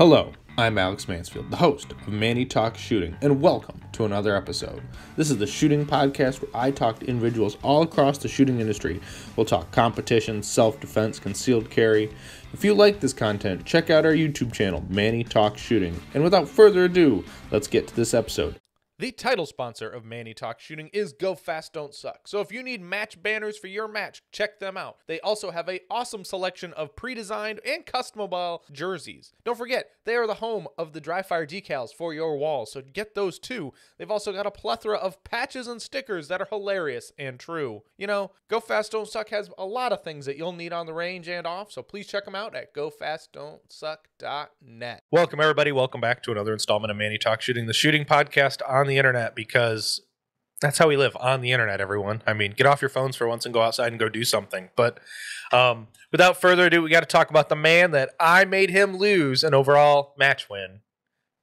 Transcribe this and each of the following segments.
Hello, I'm Alex Mansfield, the host of Manny Talks Shooting, and welcome to another episode. This is the shooting podcast where I talk to individuals all across the shooting industry. We'll talk competition, self defense, concealed carry. If you like this content, check out our YouTube channel, Manny Talks Shooting. And without further ado, let's get to this episode. The title sponsor of Manny Talks Shooting is Go Fast Don't Suck. So if you need match banners for your match, check them out. They also have a awesome selection of pre-designed and customable jerseys. Don't forget, they are the home of the dry fire decals for your walls, so get those too. They've also got a plethora of patches and stickers that are hilarious and true. You know, Go Fast Don't Suck has a lot of things that you'll need on the range and off, so please check them out at gofastdon'tsuck.net. Welcome everybody, welcome back to another installment of Manny Talks Shooting, the shooting podcast on the internet because that's how we live on the internet everyone. I mean get off your phones for once and go outside and go do something. But um, without further ado we got to talk about the man that i made him lose an overall match win.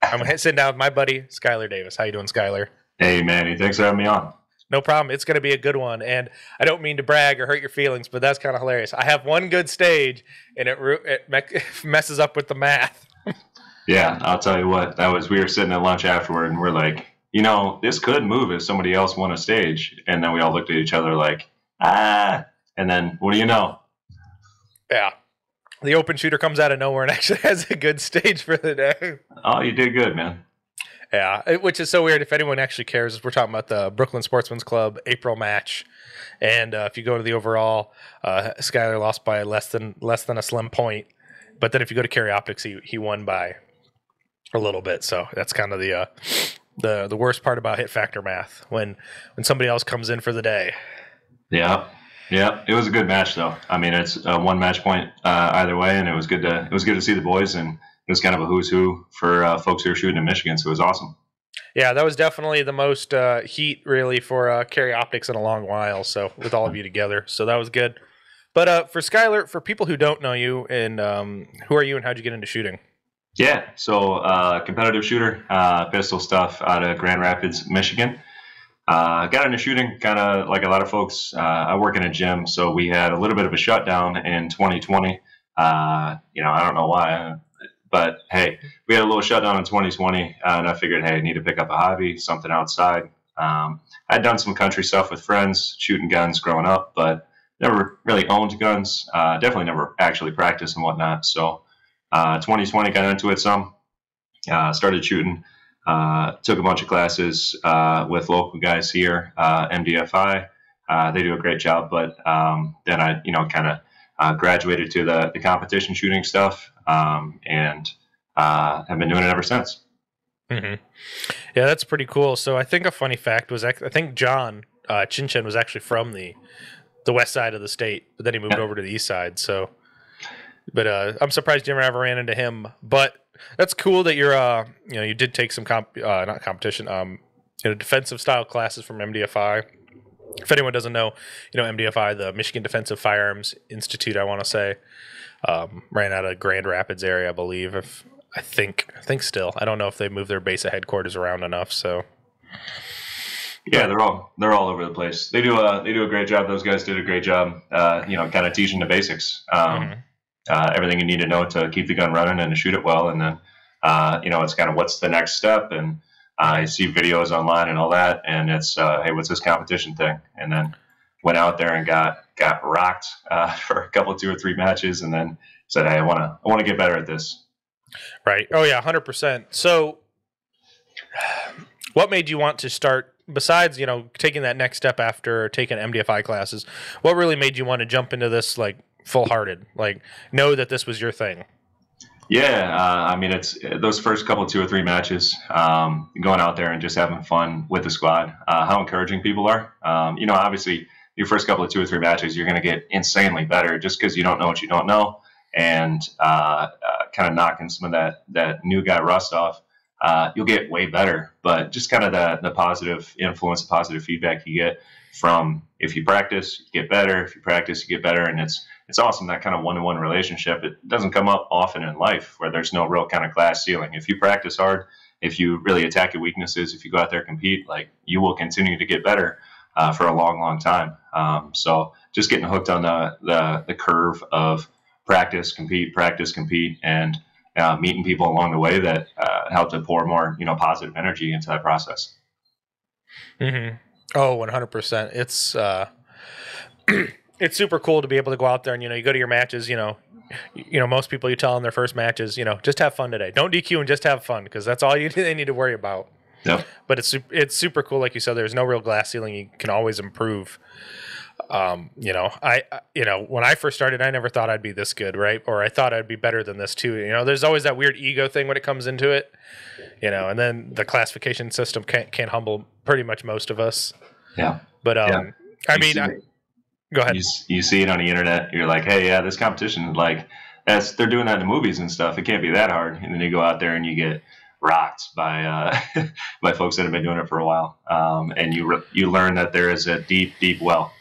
I'm sitting down with my buddy skyler davis. How you doing skyler? Hey manny thanks for having me on. No problem. It's going to be a good one. And i don't mean to brag or hurt your feelings but that's kind of hilarious. I have one good stage and it, it messes up with the math. Yeah i'll tell you what. That was we were sitting at lunch afterward and we're like you know, this could move if somebody else won a stage. And then we all looked at each other like, ah. And then what do you know? Yeah. The open shooter comes out of nowhere and actually has a good stage for the day. Oh, you did good, man. Yeah, which is so weird. If anyone actually cares, we're talking about the Brooklyn Sportsman's Club April match, and uh, if you go to the overall, uh, Skyler lost by less than less than a slim point. But then if you go to Carry Optics, he he won by a little bit. So that's kind of the uh, the the worst part about hit factor math when when somebody else comes in for the day. Yeah, yeah, it was a good match though. I mean, it's a one match point uh, either way, and it was good to it was good to see the boys, and it was kind of a who's who for uh, folks who are shooting in Michigan, so it was awesome. Yeah, that was definitely the most uh, heat really for uh, carry optics in a long while. So with all of you together, so that was good. But uh, for Skyler, for people who don't know you, and um, who are you, and how'd you get into shooting? Yeah, so uh, competitive shooter, uh, pistol stuff out of Grand Rapids, Michigan. Uh, got into shooting kind of like a lot of folks. Uh, I work in a gym, so we had a little bit of a shutdown in 2020. Uh, you know, I don't know why, but hey, we had a little shutdown in 2020, uh, and I figured, hey, I need to pick up a hobby, something outside. Um, I'd done some country stuff with friends, shooting guns growing up, but never really owned guns. definitely never actually practiced and whatnot. So uh, 2020 got into it some. Uh, started shooting. Uh, took a bunch of classes uh, with local guys here, uh, MDFI. Uh, they do a great job, but um, then I, you know, kind of graduated to the, the competition shooting stuff, um, and have been doing it ever since. Mm-hmm. Yeah, that's pretty cool. So I think a funny fact was I think John uh, Chinchin was actually from the the west side of the state, but then he moved over to the east side. So but uh, I'm surprised you never ever ran into him. But that's cool that you're uh you know you did take some comp uh, not competition um you know defensive style classes from MDFI. If anyone doesn't know, you know MDFI, the Michigan Defensive Firearms Institute, I want to say, um, ran out of Grand Rapids area, I believe. If I think I think still, I don't know if they moved their base of headquarters around enough. So yeah, they're all they're all over the place. They do a they do a great job. Those guys did a great job. Uh, you know, kind of teaching the basics. Um, mm-hmm uh, everything you need to know to keep the gun running and to shoot it well. And then, uh, you know, it's kind of what's the next step. And I see videos online and all that. And it's, uh, hey, what's this competition thing? And then went out there and got got rocked uh, for a couple, two or three matches, and then said, hey, I want to I want to get better at this. Right. Oh yeah, hundred percent. So, what made you want to start? Besides, you know, taking that next step after taking MDFI classes, what really made you want to jump into this like full hearted. Like know that this was your thing. Yeah, uh, I mean, it's those first couple, two or three matches, um, going out there and just having fun with the squad. Uh, how encouraging people are. Um, you know, obviously, your first couple of two or three matches, you're going to get insanely better just because you don't know what you don't know, and uh, uh kind of knocking some of that that new guy rust off. Uh, you'll get way better, but just kind of the the positive influence, positive feedback you get from if you practice, you get better. If you practice, you get better, and it's it's awesome that kind of one-to-one relationship. It doesn't come up often in life where there's no real kind of glass ceiling. If you practice hard, if you really attack your weaknesses, if you go out there and compete, like you will continue to get better uh, for a long, long time. Um, so just getting hooked on the, the the curve of practice, compete, practice, compete, and uh, meeting people along the way that uh, help to pour more you know positive energy into that process. Mm-hmm. Oh, one hundred percent. It's uh, it's super cool to be able to go out there and you know you go to your matches. You know, you know most people you tell in their first matches, you know, just have fun today. Don't DQ and just have fun because that's all you they need to worry about. Yep. But it's it's super cool, like you said. There's no real glass ceiling. You can always improve. Um, you know, I you know when I first started, I never thought I'd be this good, right? Or I thought I'd be better than this too. You know, there's always that weird ego thing when it comes into it. You know, and then the classification system can't can't humble pretty much most of us. Yeah. But um, Yeah. I mean, I. go ahead. you, you see it on the internet you're like hey yeah this competition like that's they're doing that in the movies and stuff it can't be that hard and then you go out there and you get rocked by uh, by folks that have been doing it for a while um, and you re- you learn that there is a deep deep well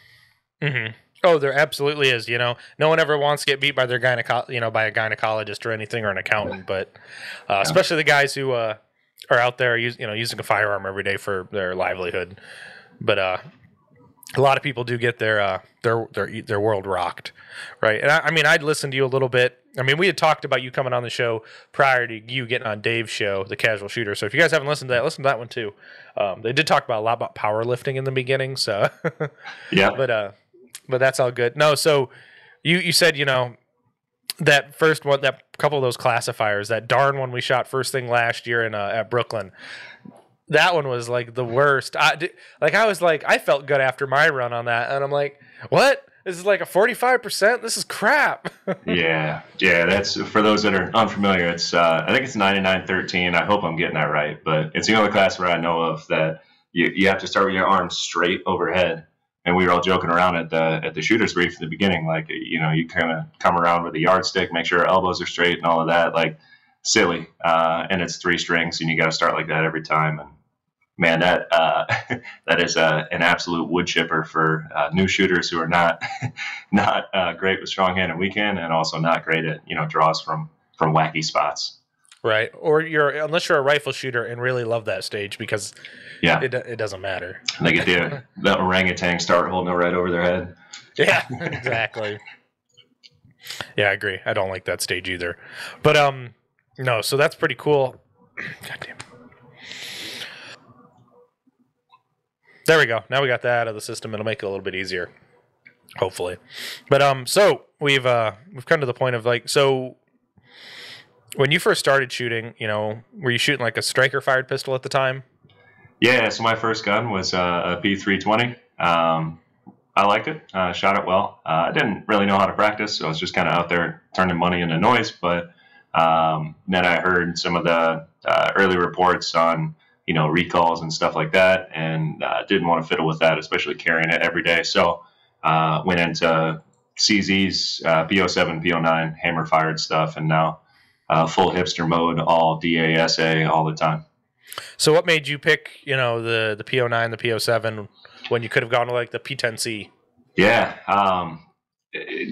hmm Oh, there absolutely is. You know, no one ever wants to get beat by their gyneco- you know, by a gynecologist or anything or an accountant, but uh, especially the guys who uh, are out there, use, you know, using a firearm every day for their livelihood. But uh, a lot of people do get their uh, their their their world rocked, right? And I, I mean, I'd listen to you a little bit. I mean, we had talked about you coming on the show prior to you getting on Dave's show, The Casual Shooter. So if you guys haven't listened to that, listen to that one too. Um, they did talk about a lot about powerlifting in the beginning, so. yeah but uh but that's all good no so you you said you know that first one that couple of those classifiers that darn one we shot first thing last year in uh, at brooklyn that one was like the worst. I di- like i was like i felt good after my run on that and i'm like what? This is like a 45% this is crap. Yeah. Yeah that's for those that are unfamiliar it's uh, i think it's 9913 i hope i'm getting that right but it's the only class where i know of that you, you have to start with your arms straight overhead and we were all joking around at the at the shooters brief at the beginning like you know you kind of come around with a yardstick make sure our elbows are straight and all of that like silly uh, and it's three strings and you got to start like that every time and man that uh, that is uh, an absolute wood chipper for uh, new shooters who are not not uh, great with strong hand and weak hand and also not great at you know draws from from wacky spots right or you're unless you're a rifle shooter and really love that stage because yeah it, it doesn't matter they get the the orangutan start holding it right over their head Yeah, exactly. yeah, I agree. I don't like that stage either. But um no, so that's pretty cool. God damn. There we go. Now we got that out of the system. It'll make it a little bit easier. Hopefully. But um so we've uh we've come to the point of like so when you first started shooting, you know, were you shooting like a striker fired pistol at the time? Yeah, so my first gun was uh, a P320. Um, I liked it, uh, shot it well. Uh, I didn't really know how to practice, so I was just kind of out there turning money into noise. But um, then I heard some of the uh, early reports on, you know, recalls and stuff like that, and uh, didn't want to fiddle with that, especially carrying it every day. So uh, went into CZ's uh, PO7, PO9 hammer fired stuff, and now uh, full hipster mode, all DASA all the time. So what made you pick, you know, the the PO9, the PO7 when you could have gone to like the P10C? Yeah, um,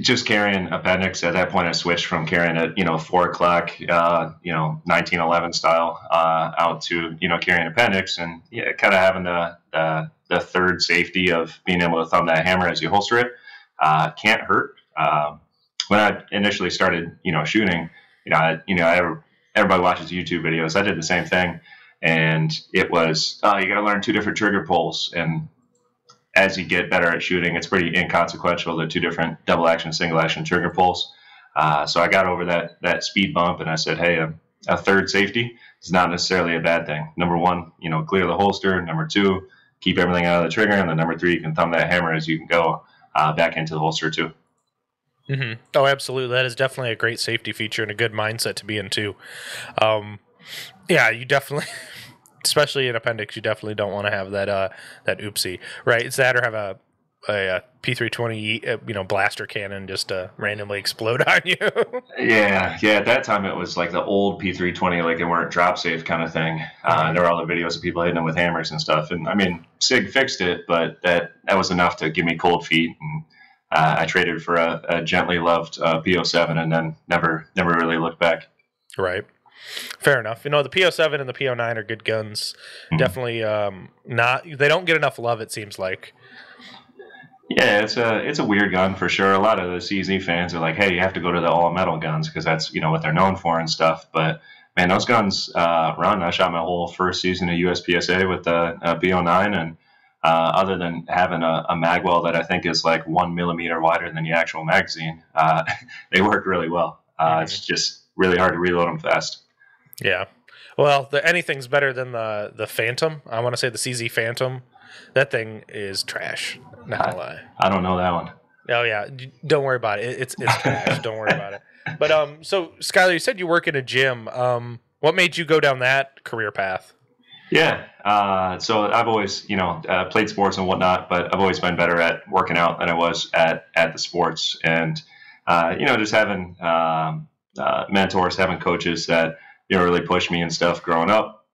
just carrying appendix. At that point, I switched from carrying it, you know, four o'clock, uh, you know, 1911 style, uh, out to you know carrying appendix, and yeah, kind of having the, the the third safety of being able to thumb that hammer as you holster it. Uh, can't hurt. Um, when I initially started, you know, shooting, you know, I, you know, I, everybody watches YouTube videos. I did the same thing, and it was, oh, you got to learn two different trigger pulls, and as you get better at shooting, it's pretty inconsequential. The two different double action, single action trigger pulls. Uh, so I got over that that speed bump, and I said, "Hey, a, a third safety is not necessarily a bad thing. Number one, you know, clear the holster. Number two, keep everything out of the trigger, and then number three, you can thumb that hammer as you can go uh, back into the holster too. Mm-hmm. Oh, absolutely. That is definitely a great safety feature and a good mindset to be in too. Um, yeah, you definitely, especially in appendix, you definitely don't want to have that uh, that oopsie, right? It's that or have a a, P three twenty uh, you know blaster cannon just uh, randomly explode on you. Yeah, yeah. At that time, it was like the old P320, like they weren't drop safe kind of thing. Uh, and there were all the videos of people hitting them with hammers and stuff. And I mean, Sig fixed it, but that that was enough to give me cold feet. And uh, I traded for a, a gently loved uh, PO7, and then never never really looked back. right. Fair enough. You know the PO7 and the PO9 are good guns. Mhm. Definitely um, not. They don't get enough love. It seems like. Yeah, it's a it's a weird gun for sure. A lot of the CZ fans are like, "Hey, you have to go to the all metal guns because that's you know what they're known for and stuff." But man, those guns uh, run. I shot my whole first season of USPSA with the uh, PO9, and uh, other than having a, a magwell that I think is like one millimeter wider than the actual magazine, uh, they work really well. Uh, mm-hmm. It's just really hard to reload them fast. Yeah. Well, the, anything's better than the the Phantom. I want to say the CZ Phantom. That thing is trash. Not gonna lie. I don't know that one. Oh yeah, don't worry about it. It's it's trash. don't worry about it. But um, so Skyler, you said you work in a gym. Um, what made you go down that career path? Yeah, uh, so I've always, you know, uh, played sports and whatnot, but I've always been better at working out than I was at at the sports, and uh, you know, just having um, uh, mentors, having coaches that you know really pushed me and stuff growing up.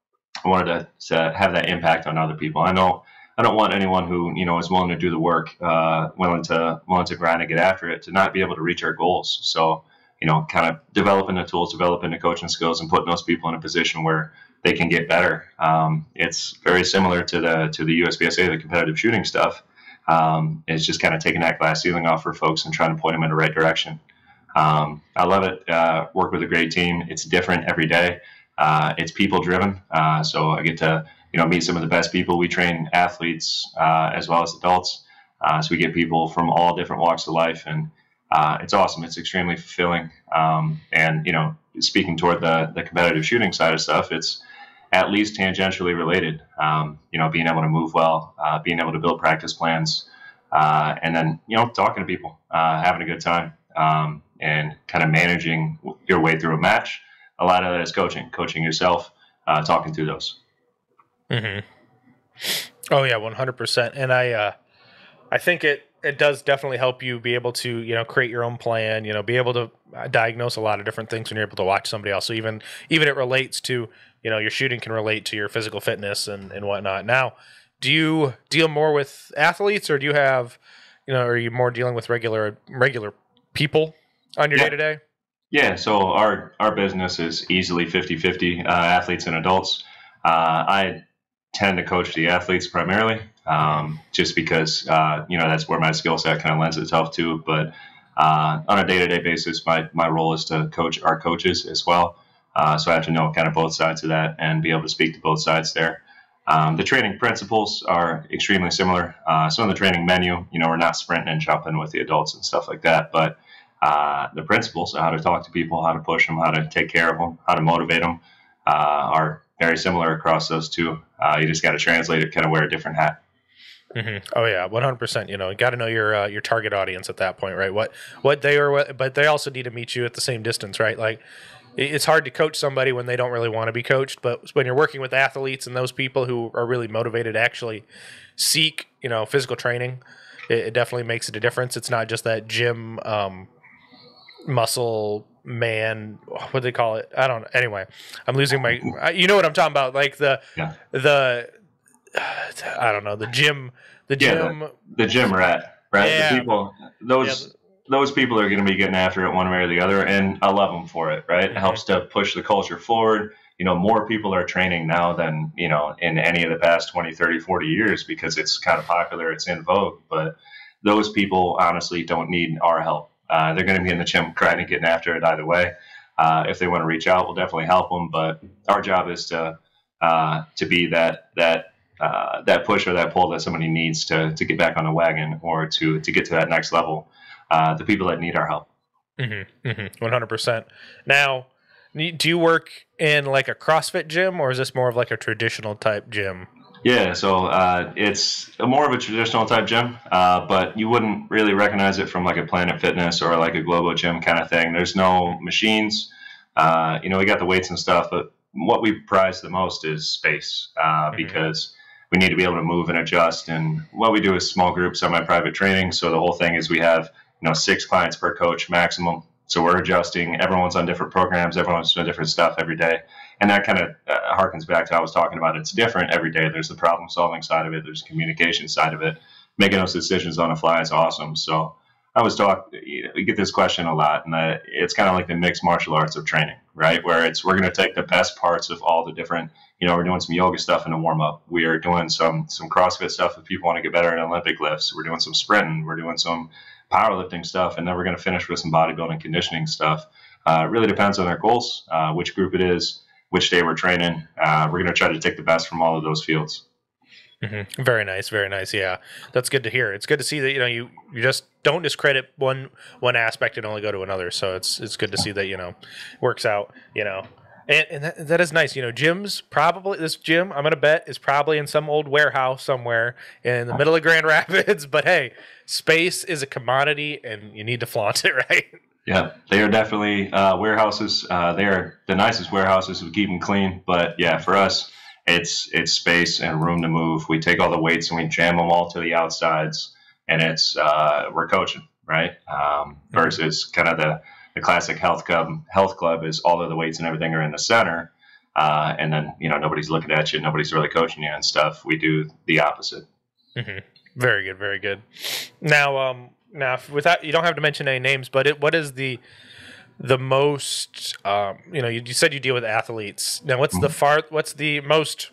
I wanted to, to have that impact on other people. I know I don't want anyone who you know is willing to do the work, uh, willing to willing to grind and get after it, to not be able to reach our goals. So you know, kind of developing the tools, developing the coaching skills, and putting those people in a position where they can get better. Um, it's very similar to the to the USPSA, the competitive shooting stuff. Um, it's just kind of taking that glass ceiling off for folks and trying to point them in the right direction. Um, I love it. Uh, work with a great team. It's different every day. Uh, it's people driven. Uh, so I get to you know meet some of the best people. We train athletes uh, as well as adults. Uh, so we get people from all different walks of life, and uh, it's awesome. It's extremely fulfilling. Um, and you know, speaking toward the the competitive shooting side of stuff, it's at least tangentially related. Um, you know, being able to move well, being able to build practice plans, and then you know talking to people, having a good time. Um, and kind of managing your way through a match. A lot of that is coaching, coaching yourself, uh, talking through those. Mm-hmm. Oh yeah, one hundred percent. And I, uh, I think it it does definitely help you be able to you know create your own plan. You know, be able to uh, diagnose a lot of different things when you're able to watch somebody else. So even even it relates to you know your shooting can relate to your physical fitness and and whatnot. Now, do you deal more with athletes or do you have you know are you more dealing with regular regular people on your day to day? Yeah, so our our business is easily 50-50 uh, athletes and adults. Uh, I tend to coach the athletes primarily, um, just because uh, you know that's where my skill set kind of lends itself to. But uh, on a day to day basis, my my role is to coach our coaches as well. Uh, so I have to know kind of both sides of that and be able to speak to both sides there. Um, the training principles are extremely similar. Uh, some of the training menu, you know, we're not sprinting and jumping with the adults and stuff like that, but uh, the principles, how to talk to people, how to push them, how to take care of them, how to motivate them, uh, are very similar across those two. Uh, you just got to translate it, kind of wear a different hat. Mm-hmm. Oh yeah, one hundred percent. You know, you got to know your uh, your target audience at that point, right? What what they are, what, but they also need to meet you at the same distance, right? Like it's hard to coach somebody when they don't really want to be coached, but when you're working with athletes and those people who are really motivated to actually seek, you know, physical training, it, it definitely makes it a difference. It's not just that gym um, muscle man what do they call it i don't know anyway i'm losing my you know what i'm talking about like the yeah. the i don't know the gym the gym yeah, the, the, gym rat right yeah. the people those yeah. those people are going to be getting after it one way or the other and i love them for it right it mm-hmm. helps to push the culture forward you know more people are training now than you know in any of the past 20 30 40 years because it's kind of popular it's in vogue but those people honestly don't need our help uh, they're going to be in the gym grinding, getting after it either way. Uh, if they want to reach out, we'll definitely help them. But our job is to uh, to be that that uh, that push or that pull that somebody needs to to get back on the wagon or to to get to that next level. Uh, the people that need our help. Mm-hmm, mm-hmm, 100%. Now, do you work in like a CrossFit gym or is this more of like a traditional type gym? Yeah, so uh, it's more of a traditional type gym, uh, but you wouldn't really recognize it from like a Planet Fitness or like a Globo Gym kind of thing. There's no machines. Uh, you know, we got the weights and stuff, but what we prize the most is space uh, mm-hmm. because we need to be able to move and adjust. And what we do is small group, semi-private training. So the whole thing is we have you know six clients per coach maximum. So we're adjusting. Everyone's on different programs. Everyone's doing different stuff every day and that kind of uh, harkens back to I was talking about. It's different every day. There's the problem solving side of it. There's the communication side of it. Making those decisions on the fly is awesome. So I was talk. You we get this question a lot, and uh, it's kind of like the mixed martial arts of training, right? Where it's we're going to take the best parts of all the different. You know, we're doing some yoga stuff in the warm up. We are doing some some CrossFit stuff if people want to get better in Olympic lifts. We're doing some sprinting. We're doing some powerlifting stuff, and then we're going to finish with some bodybuilding conditioning stuff. Uh, it really depends on their goals, uh, which group it is, which day we're training. Uh, we're going to try to take the best from all of those fields. Mm-hmm. Very nice, very nice. Yeah, that's good to hear. It's good to see that you know you, you just don't discredit one one aspect and only go to another. So it's it's good to see that you know works out. You know, and, and that, that is nice. You know, gyms probably this gym I'm gonna bet is probably in some old warehouse somewhere in the middle of Grand Rapids. But hey, space is a commodity, and you need to flaunt it, right? Yeah, they are definitely uh, warehouses. Uh, they are the nicest warehouses. We keep them clean, but yeah, for us it's it's space and room to move. We take all the weights and we jam them all to the outsides, and it's uh, we're coaching right um, versus kind of the the classic health club. Health club is all of the weights and everything are in the center, uh, and then you know nobody's looking at you, nobody's really coaching you and stuff. We do the opposite. Mm-hmm. Very good, very good. Now, um, now without you don't have to mention any names, but it, what is the the most um, you know you, you, said you deal with athletes. Now what's mm-hmm. the far what's the most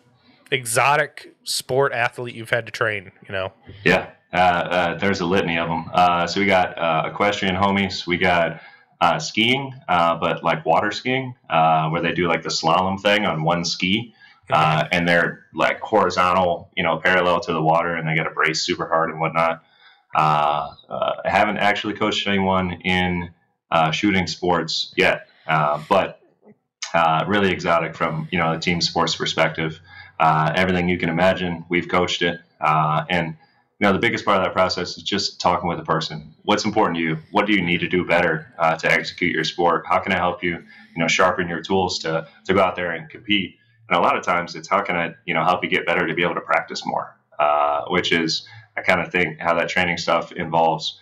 exotic sport athlete you've had to train you know? Yeah uh, uh, there's a litany of them uh, so we got uh, equestrian homies. We got uh, skiing uh, but like water skiing where they do like the slalom thing on one ski mm-hmm. and they're like horizontal you know parallel to the water and they got to brace super hard and whatnot I haven't actually coached anyone in uh, shooting sports yet, uh, but uh, really exotic from you know a team sports perspective. Uh, everything you can imagine, we've coached it, uh, and you know the biggest part of that process is just talking with the person. What's important to you? What do you need to do better uh, to execute your sport? How can I help you? You know, sharpen your tools to to go out there and compete. And a lot of times, it's how can I you know help you get better to be able to practice more, which is I kind of think how that training stuff involves.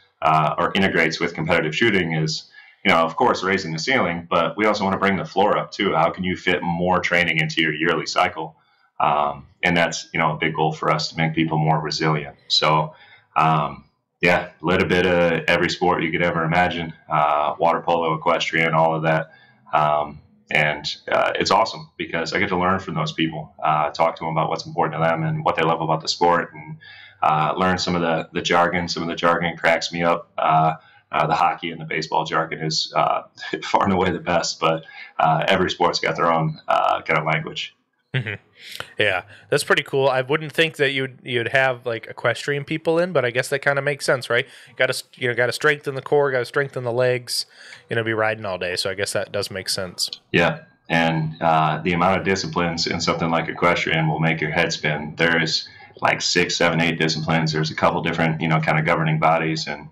or integrates with competitive shooting is you know, of course, raising the ceiling, but we also want to bring the floor up too. How can you fit more training into your yearly cycle? Um, and that's, you know, a big goal for us to make people more resilient. So, um, yeah, a little bit of every sport you could ever imagine uh, water polo, equestrian, all of that. Um, and uh, it's awesome because I get to learn from those people, uh, talk to them about what's important to them and what they love about the sport, and uh, learn some of the, the jargon. Some of the jargon cracks me up. Uh, uh, the hockey and the baseball jargon is uh, far and away the best, but uh, every sport's got their own uh, kind of language. Mm-hmm. Yeah, that's pretty cool. I wouldn't think that you'd you'd have like equestrian people in, but I guess that kind of makes sense, right? Got to you know got to strengthen the core, got to strengthen the legs. You know, be riding all day, so I guess that does make sense. Yeah, and uh, the amount of disciplines in something like equestrian will make your head spin. There's like six, seven, eight disciplines. There's a couple different you know kind of governing bodies and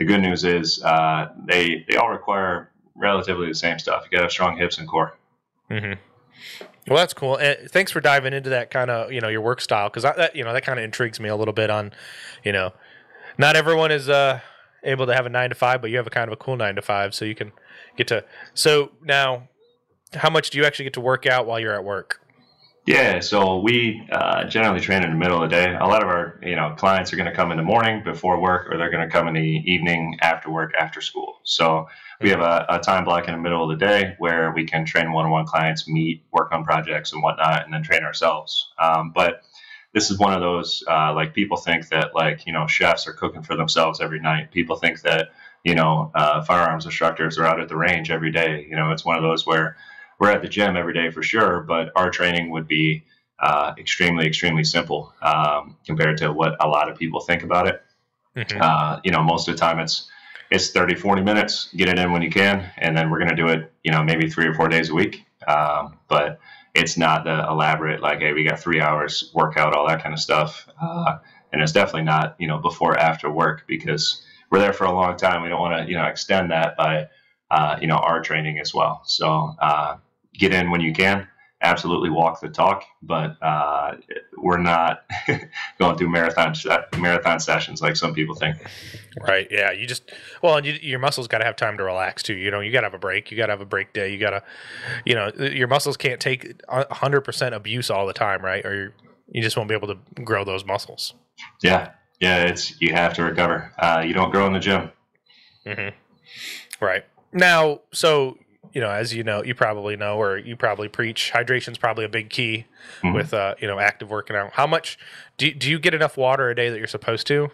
the good news is uh, they they all require relatively the same stuff. You got to have strong hips and core. Mm-hmm. Well, that's cool. And thanks for diving into that kind of you know your work style because that you know that kind of intrigues me a little bit. On you know, not everyone is uh, able to have a nine to five, but you have a kind of a cool nine to five, so you can get to. So now, how much do you actually get to work out while you're at work? Yeah, so we uh, generally train in the middle of the day. A lot of our you know clients are going to come in the morning before work, or they're going to come in the evening after work after school. So we have a, a time block in the middle of the day where we can train one-on-one clients, meet, work on projects and whatnot, and then train ourselves. Um, but this is one of those uh, like people think that like you know chefs are cooking for themselves every night. People think that you know uh, firearms instructors are out at the range every day. You know, it's one of those where we're at the gym every day for sure, but our training would be uh, extremely, extremely simple um, compared to what a lot of people think about it. Mm-hmm. Uh, you know, most of the time it's it's 30, 40 minutes, get it in when you can, and then we're going to do it, you know, maybe three or four days a week. Um, but it's not the elaborate, like, hey, we got three hours workout, all that kind of stuff. Uh, and it's definitely not, you know, before, after work because we're there for a long time. We don't want to, you know, extend that by, uh, you know, our training as well. So, uh, get in when you can. Absolutely walk the talk, but uh, we're not going through marathon marathon sessions like some people think. Right. Yeah. You just well, you, your muscles got to have time to relax too. You know, you got to have a break. You got to have a break day. You got to, you know, your muscles can't take hundred percent abuse all the time, right? Or you just won't be able to grow those muscles. Yeah. Yeah. It's you have to recover. Uh, you don't grow in the gym. Mm-hmm. Right now, so you know, as you know, you probably know, or you probably preach, hydration's probably a big key Mhm. with uh, you know active working out. How much do do you get enough water a day that you're supposed to?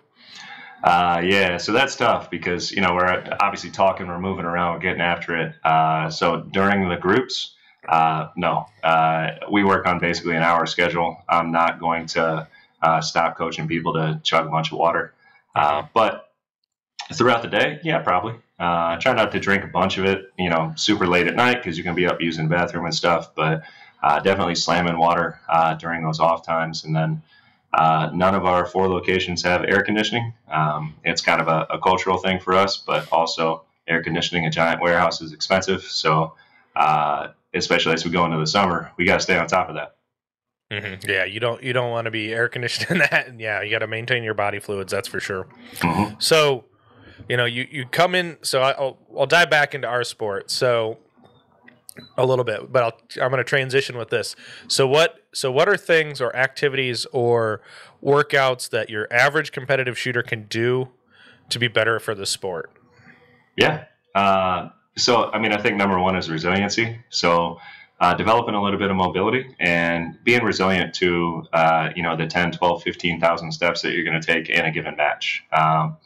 Uh, yeah, so that's tough because you know we're obviously talking, we're moving around, we're getting after it. Uh, so during the groups, uh, no, uh, we work on basically an hour schedule. I'm not going to uh, stop coaching people to chug a bunch of water, uh, but throughout the day, yeah, probably. Uh, I try not to drink a bunch of it, you know, super late at night because you can be up using the bathroom and stuff. But uh, definitely slamming water uh, during those off times, and then uh, none of our four locations have air conditioning. Um, it's kind of a, a cultural thing for us, but also air conditioning a giant warehouse is expensive. So, uh, especially as we go into the summer, we got to stay on top of that. Mm-hmm. Yeah, you don't you don't want to be air conditioned in that. And yeah, you got to maintain your body fluids. That's for sure. Mhm. So, you know, you you come in. So I'll I'll dive back into our sport. So a little bit, but I'll I'm going to transition with this. So what so what are things or activities or workouts that your average competitive shooter can do to be better for the sport? Yeah. Uh, so, I mean, I think number one is resiliency. So, uh, developing a little bit of mobility and being resilient to, uh, you know, the 10, 12, 15,000 steps that you're going to take in a given match. Um,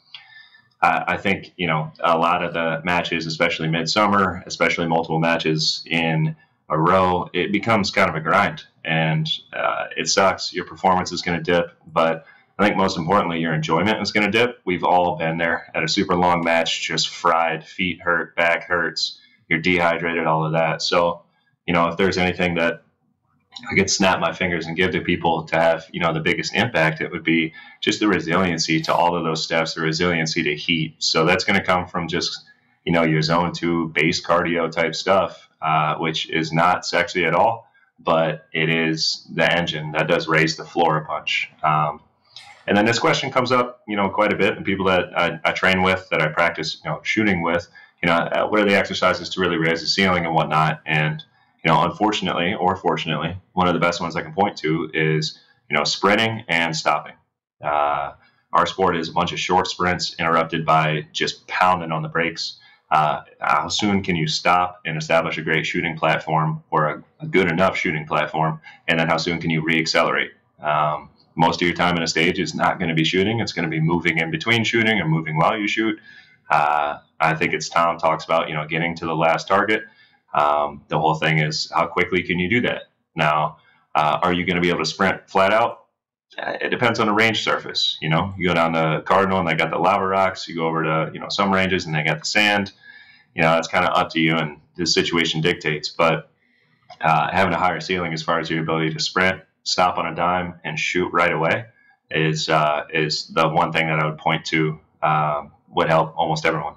I I think, you know, a lot of the matches, especially midsummer, especially multiple matches in a row, it becomes kind of a grind and uh, it sucks. Your performance is going to dip, but I think most importantly, your enjoyment is going to dip. We've all been there at a super long match, just fried, feet hurt, back hurts, you're dehydrated, all of that. So, you know, if there's anything that I could snap my fingers and give to people to have, you know, the biggest impact, it would be just the resiliency to all of those steps, the resiliency to heat. So that's going to come from just, you know, your zone two base cardio type stuff, uh, which is not sexy at all, but it is the engine that does raise the floor a punch. Um, and then this question comes up, you know, quite a bit, and people that I, I train with, that I practice, you know, shooting with, you know, uh, what are the exercises to really raise the ceiling and whatnot? And you know, unfortunately or fortunately, one of the best ones I can point to is, you know, sprinting and stopping. Uh, our sport is a bunch of short sprints interrupted by just pounding on the brakes. Uh, how soon can you stop and establish a great shooting platform or a, a good enough shooting platform? And then how soon can you reaccelerate? Um, most of your time in a stage is not going to be shooting. It's going to be moving in between shooting or moving while you shoot. Uh, I think it's Tom talks about, you know, getting to the last target. Um, the whole thing is how quickly can you do that? Now, uh, are you going to be able to sprint flat out? Uh, It depends on the range surface. You know, you go down to Cardinal and they got the lava rocks. You go over to you know some ranges and they got the sand. You know, that's kind of up to you and the situation dictates. But uh, having a higher ceiling as far as your ability to sprint, stop on a dime, and shoot right away is uh, is the one thing that I would point to um, would help almost everyone.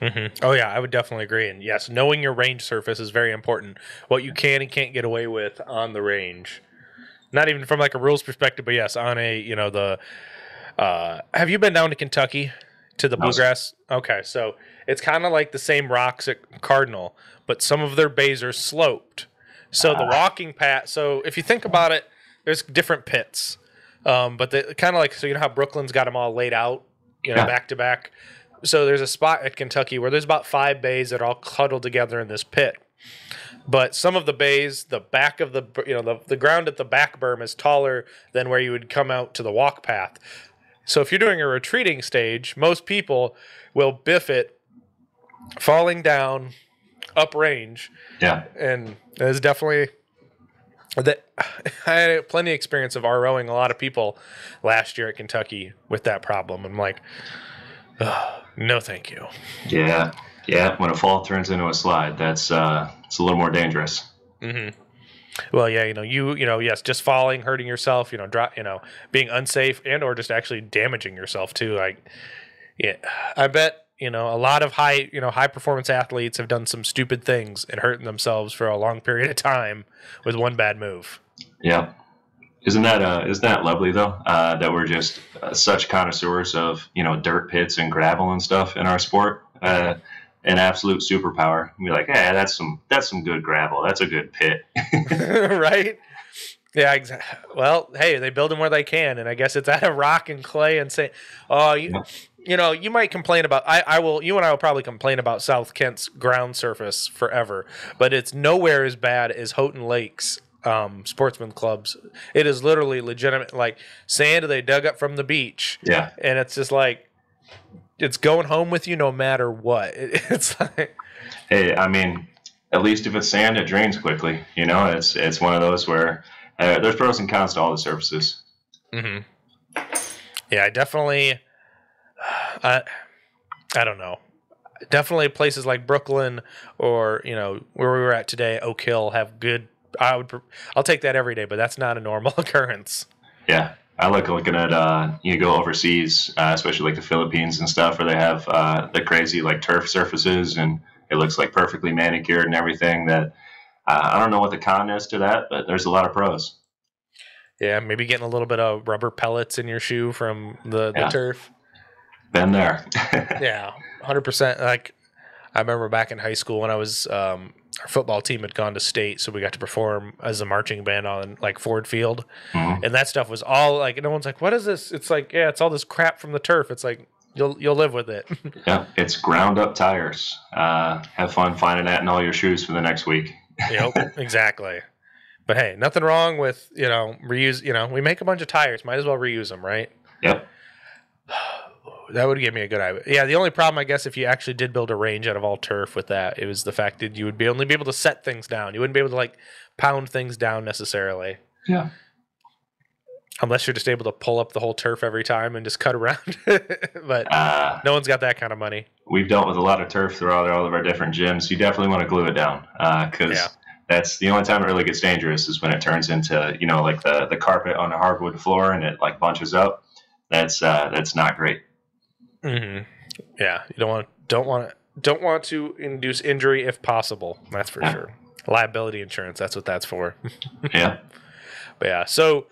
Hmm Oh yeah, I would definitely agree. And yes, knowing your range surface is very important. What you can and can't get away with on the range, not even from like a rules perspective, but yes, on a you know the. Uh, have you been down to Kentucky to the bluegrass? Okay, so it's kind of like the same rocks at Cardinal, but some of their bays are sloped. So the Ah. walking path. So if you think about it, there's different pits, um, but they kind of like so you know how Brooklyn's got them all laid out, you know, back to back. So there's a spot at Kentucky where there's about five bays that are all cuddled together in this pit. But some of the bays, the back of the you know the, the ground at the back berm is taller than where you would come out to the walk path. So if you're doing a retreating stage, most people will biff it, falling down, uprange, Yeah. and it's definitely that I had plenty of experience of ROing a lot of people last year at Kentucky with that problem. I'm like, "Ugh, no, thank you. Yeah, yeah. When a fall turns into a slide, that's uh, it's a little more dangerous. Mm-hmm. Well, yeah, you know, you, you know, yes, just falling, hurting yourself, you know, drop, you know, being unsafe and or just actually damaging yourself too. Like, yeah, I bet you know a lot of high, you know, high performance athletes have done some stupid things and hurting themselves for a long period of time with one bad move. Yeah. Isn't that uh, isn't that lovely though? Uh, that we're just uh, such connoisseurs of you know dirt pits and gravel and stuff in our sport. Uh, an absolute superpower. Be like, hey, that's some that's some good gravel. That's a good pit. right? Yeah, exactly. Well, hey, they build them where they can, and I guess it's out of rock and clay and say, oh, you, you know, you might complain about. I, I will. You and I will probably complain about South Kent's ground surface forever, but it's nowhere as bad as Houghton Lakes um, sportsman clubs. It is literally legitimate, like sand they dug up from the beach, Yeah. and it's just like it's going home with you no matter what. It, it's like Hey, I mean, at least if it's sand, it drains quickly. You know, it's it's one of those where uh, there's pros and cons to all the surfaces. hmm Yeah, I definitely. I I don't know. Definitely places like Brooklyn or you know where we were at today, Oak Hill have good. I would. I'll take that every day, but that's not a normal occurrence. Yeah, I like looking at uh, you go overseas, uh, especially like the Philippines and stuff, where they have uh, the crazy like turf surfaces, and it looks like perfectly manicured and everything. That uh, I don't know what the con is to that, but there's a lot of pros. Yeah, maybe getting a little bit of rubber pellets in your shoe from the, the Yeah. turf. Been there. Yeah, hundred percent. Like I remember back in high school when I was um, our football team had gone to state, so we got to perform as a marching band on like Ford Field, Mhm. and that stuff was all like no one's like, "What is this?" It's like, yeah, it's all this crap from the turf. It's like you'll you'll live with it. Yeah, it's ground up tires. Uh, have fun finding that in all your shoes for the next week. yep, exactly. But hey, nothing wrong with you know reuse. You know, we make a bunch of tires, might as well reuse them, right? Yep. That would give me a good idea. Yeah, the only problem, I guess, if you actually did build a range out of all turf with that, it was the fact that you would be only be able to set things down. You wouldn't be able to like pound things down necessarily, Yeah. unless you're just able to pull up the whole turf every time and just cut around. but Uh, no one's got that kind of money. we've dealt with a lot of turf throughout all of our different gyms. You definitely want to glue it down because Yeah. that's the only time it really gets dangerous is when it turns into you know like the the carpet on a hardwood floor and it like bunches up. That's uh, that's not great. Hmm Yeah, you don't want don't want don't want to induce injury if possible. That's for Yeah. sure. Liability insurance. That's what that's for. Yeah. But yeah, so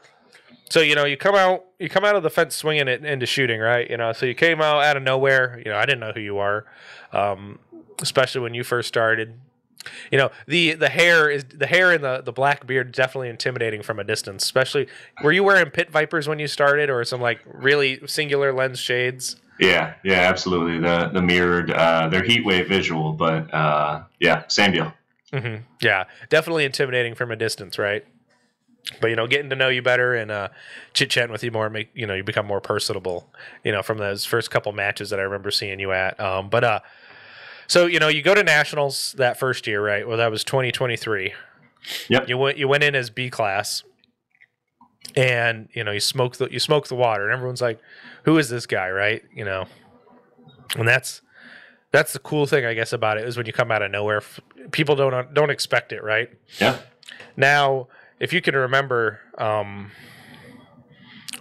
so you know you come out you come out of the fence swinging it into shooting, right? You know, so you came out out of nowhere. You know, I didn't know who you are, um, especially when you first started. You know, the the hair is the hair and the the black beard definitely intimidating from a distance. Especially, were you wearing pit vipers when you started, or some like really singular lens shades? Yeah, yeah, absolutely. The the mirrored, uh, they're heat wave visual, but uh, yeah, same deal. hmm Yeah, definitely intimidating from a distance, right? But you know, getting to know you better and uh, chit chatting with you more, make you know you become more personable. You know, from those first couple matches that I remember seeing you at. Um, but uh, so you know, you go to nationals that first year, right? Well, that was 2023. Yep. You went you went in as B class, and you know you smoke the you smoke the water, and everyone's like, "Who is this guy?" Right? You know, and that's that's the cool thing, I guess, about it is when you come out of nowhere, people don't don't expect it, right? Yeah. Now, if you can remember, um,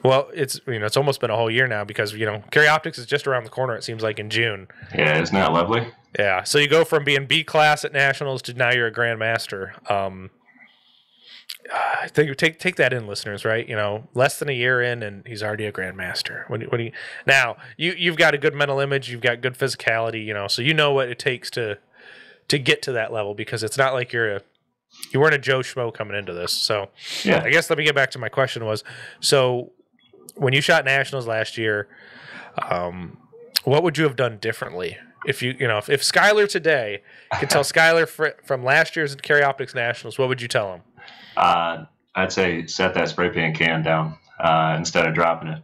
well, it's you know it's almost been a whole year now because you know Carry Optics is just around the corner. It seems like in June. Yeah, isn't that lovely? Yeah, so you go from being B class at nationals to now you're a grandmaster. Um, I think take take that in, listeners. Right? You know, less than a year in, and he's already a grandmaster. When you- when he now you you've got a good mental image, you've got good physicality. You know, so you know what it takes to to get to that level because it's not like you're a you weren't a Joe Schmo coming into this. So Yeah. I guess let me get back to my question was so when you shot nationals last year, um, what would you have done differently? If you you know if, if Skyler today could tell Skyler fr- from last year's Carry Optics Nationals, what would you tell him? Uh, I'd say set that spray paint can down uh, instead of dropping it.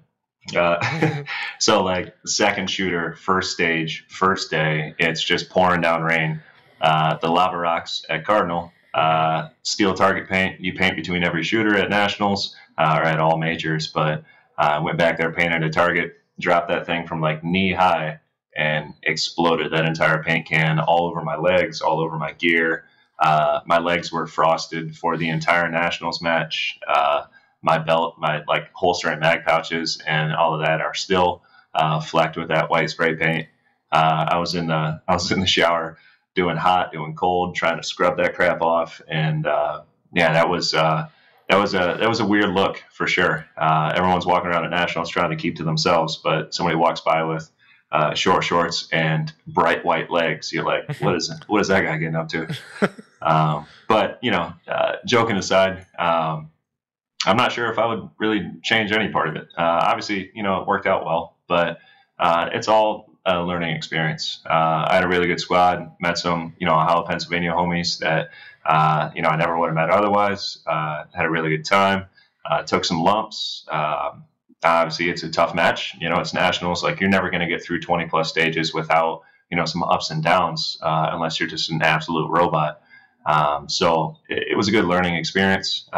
Uh, so like second shooter, first stage, first day, it's just pouring down rain. Uh, the lava rocks at Cardinal, uh, steel target paint. You paint between every shooter at nationals uh, or at all majors, but uh, went back there, painted a target, dropped that thing from like knee high, and exploded that entire paint can all over my legs, all over my gear. Uh, my legs were frosted for the entire nationals match. Uh, my belt, my like holster and mag pouches, and all of that are still uh, flecked with that white spray paint. Uh, I was in the I was in the shower doing hot, doing cold, trying to scrub that crap off, and uh, yeah, that was that was a that was a weird look for sure. Everyone's walking around at nationals trying to keep to themselves, but somebody walks by with short shorts and bright white legs. You're like, what is what is that guy getting up to? um, but you know, uh, joking aside, um, I'm not sure if I would really change any part of it. Uh, obviously, you know, it worked out well, but uh, it's all a learning experience. Uh, I had a really good squad. Met some, you know, Ohio, Pennsylvania homies that, uh, you know, I never would have met otherwise. Uh, had a really good time. Took some lumps. Um, obviously, it's a tough match. You know, it's nationals. Like you're never going to get through 20 plus stages without, you know, some ups and downs, unless you're just an absolute robot. Um, so it, it, was a good learning experience.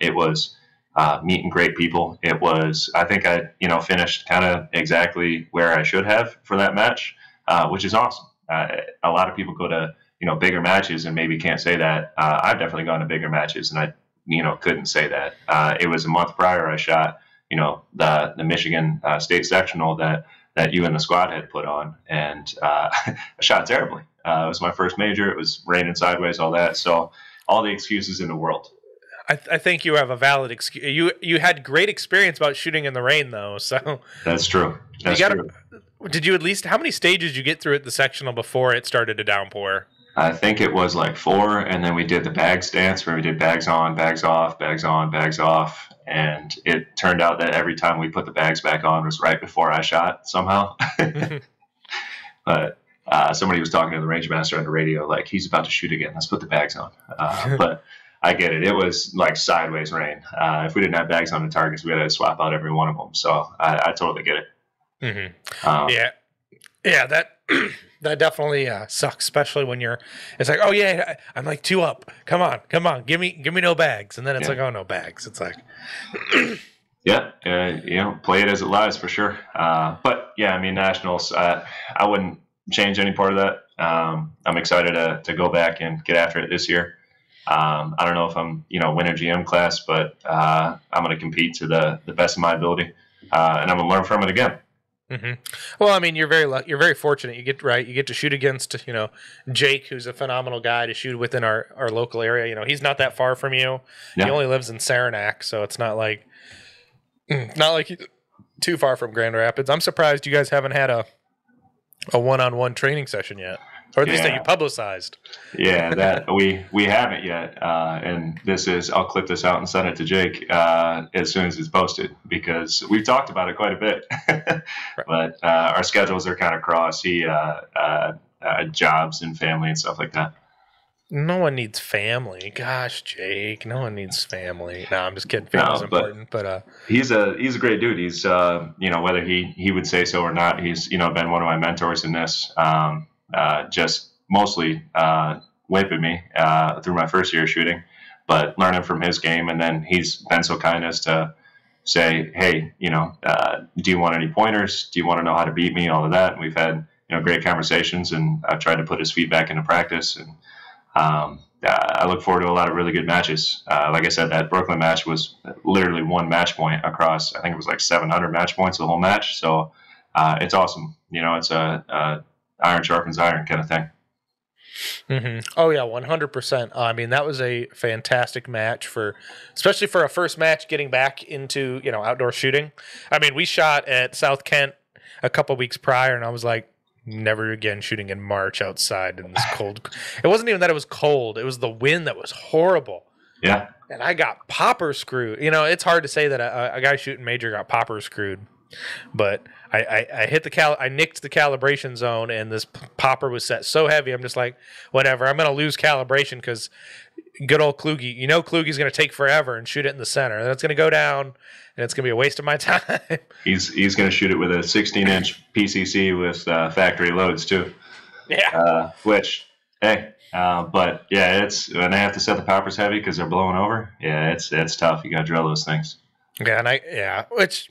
it was uh, meeting great people. It was, I think I, you know, finished kind of exactly where I should have for that match, uh, which is awesome. Uh, a lot of people go to, you know, bigger matches and maybe can't say that. Uh, I've definitely gone to bigger matches and I, you know, couldn't say that. Uh, it was a month prior I shot, you know, the, the Michigan uh, state sectional that, that you and the squad had put on and I shot terribly. Uh, it was my first major. It was raining sideways, all that. So all the excuses in the world. I, th- I, think you have a valid excuse. You you had great experience about shooting in the rain though, so that's true. That's gotta, true. Did you at least how many stages did you get through at the sectional before it started to downpour? I think it was like four, and then we did the bags dance where we did bags on, bags off, bags on, bags off, and it turned out that every time we put the bags back on was right before I shot somehow. but uh, somebody was talking to the range master on the radio, like he's about to shoot again. Let's put the bags on. Uh, but I get it. It was like sideways rain. Uh, if we didn't have bags on the targets, we had to swap out every one of them. So I, I totally get it. Mm-hmm. Um, yeah, yeah. That that definitely uh, sucks, especially when you're. It's like, oh yeah, I'm like two up. Come on, come on, give me give me no bags, and then it's yeah. like, oh no bags. It's like. yeah, uh, you know, play it as it lies for sure. Uh, but yeah, I mean, nationals. Uh, I wouldn't change any part of that. Um, I'm excited to to go back and get after it this year. Um, I don't know if I'm, you know, winner GM class, but uh, I'm going to compete to the the best of my ability, uh, and I'm going to learn from it again. Mm-hmm. Well, I mean, you're very lucky. You're very fortunate. You get right. You get to shoot against, you know, Jake, who's a phenomenal guy to shoot within our our local area. You know, he's not that far from you. Yeah. He only lives in Saranac, so it's not like not like too far from Grand Rapids. I'm surprised you guys haven't had a a one on one training session yet or at least that you publicized. Yeah, that we we haven't yet, uh, and this is I'll clip this out and send it to Jake uh, as soon as it's posted because we've talked about it quite a bit, but uh, our schedules are kind of cross. He uh, uh, uh, jobs and family and stuff like that. No one needs family. Gosh, Jake, no one needs family. No, I'm just kidding. Family's no, important, but, uh, he's a he's a great dude. He's uh, you know whether he he would say so or not. He's you know been one of my mentors in this. Um, uh, just mostly uh, whipping me uh, through my first year shooting, but learning from his game. And then he's been so kind as to say, hey, you know, uh, do you want any pointers? Do you want to know how to beat me? All of that. And we've had you know great conversations, and I've tried to put his feedback into practice. And um, I look forward to a lot of really good matches. Uh, like I said, that Brooklyn match was literally one match point across. I think it was like 700 match points the whole match. So uh, it's awesome. You know, it's a, a iron sharpens iron kind of thing. Mm-hmm. Oh yeah, one hundred percent. I mean, that was a fantastic match for, especially for a first match getting back into you know outdoor shooting. I mean, we shot at South Kent a couple weeks prior, and I was like, never again shooting in March outside in this cold. it wasn't even that it was cold; it was the wind that was horrible. Yeah. And I got popper screwed. You know, it's hard to say that a, a guy shooting major got popper screwed, but I, I, I, hit the cal I nicked the calibration zone and this popper was set so heavy I'm just like whatever I'm gonna lose calibration because good old Kluge you know Kluge's gonna take forever and shoot it in the center and it's gonna go down and it's gonna be a waste of my time. he's he's gonna shoot it with a 16 inch PCC with uh, factory loads too. Yeah. Uh, which hey. Uh, but yeah, it's and they have to set the poppers heavy because they're blowing over. Yeah, it's it's tough. You got to drill those things. Yeah, and I yeah, which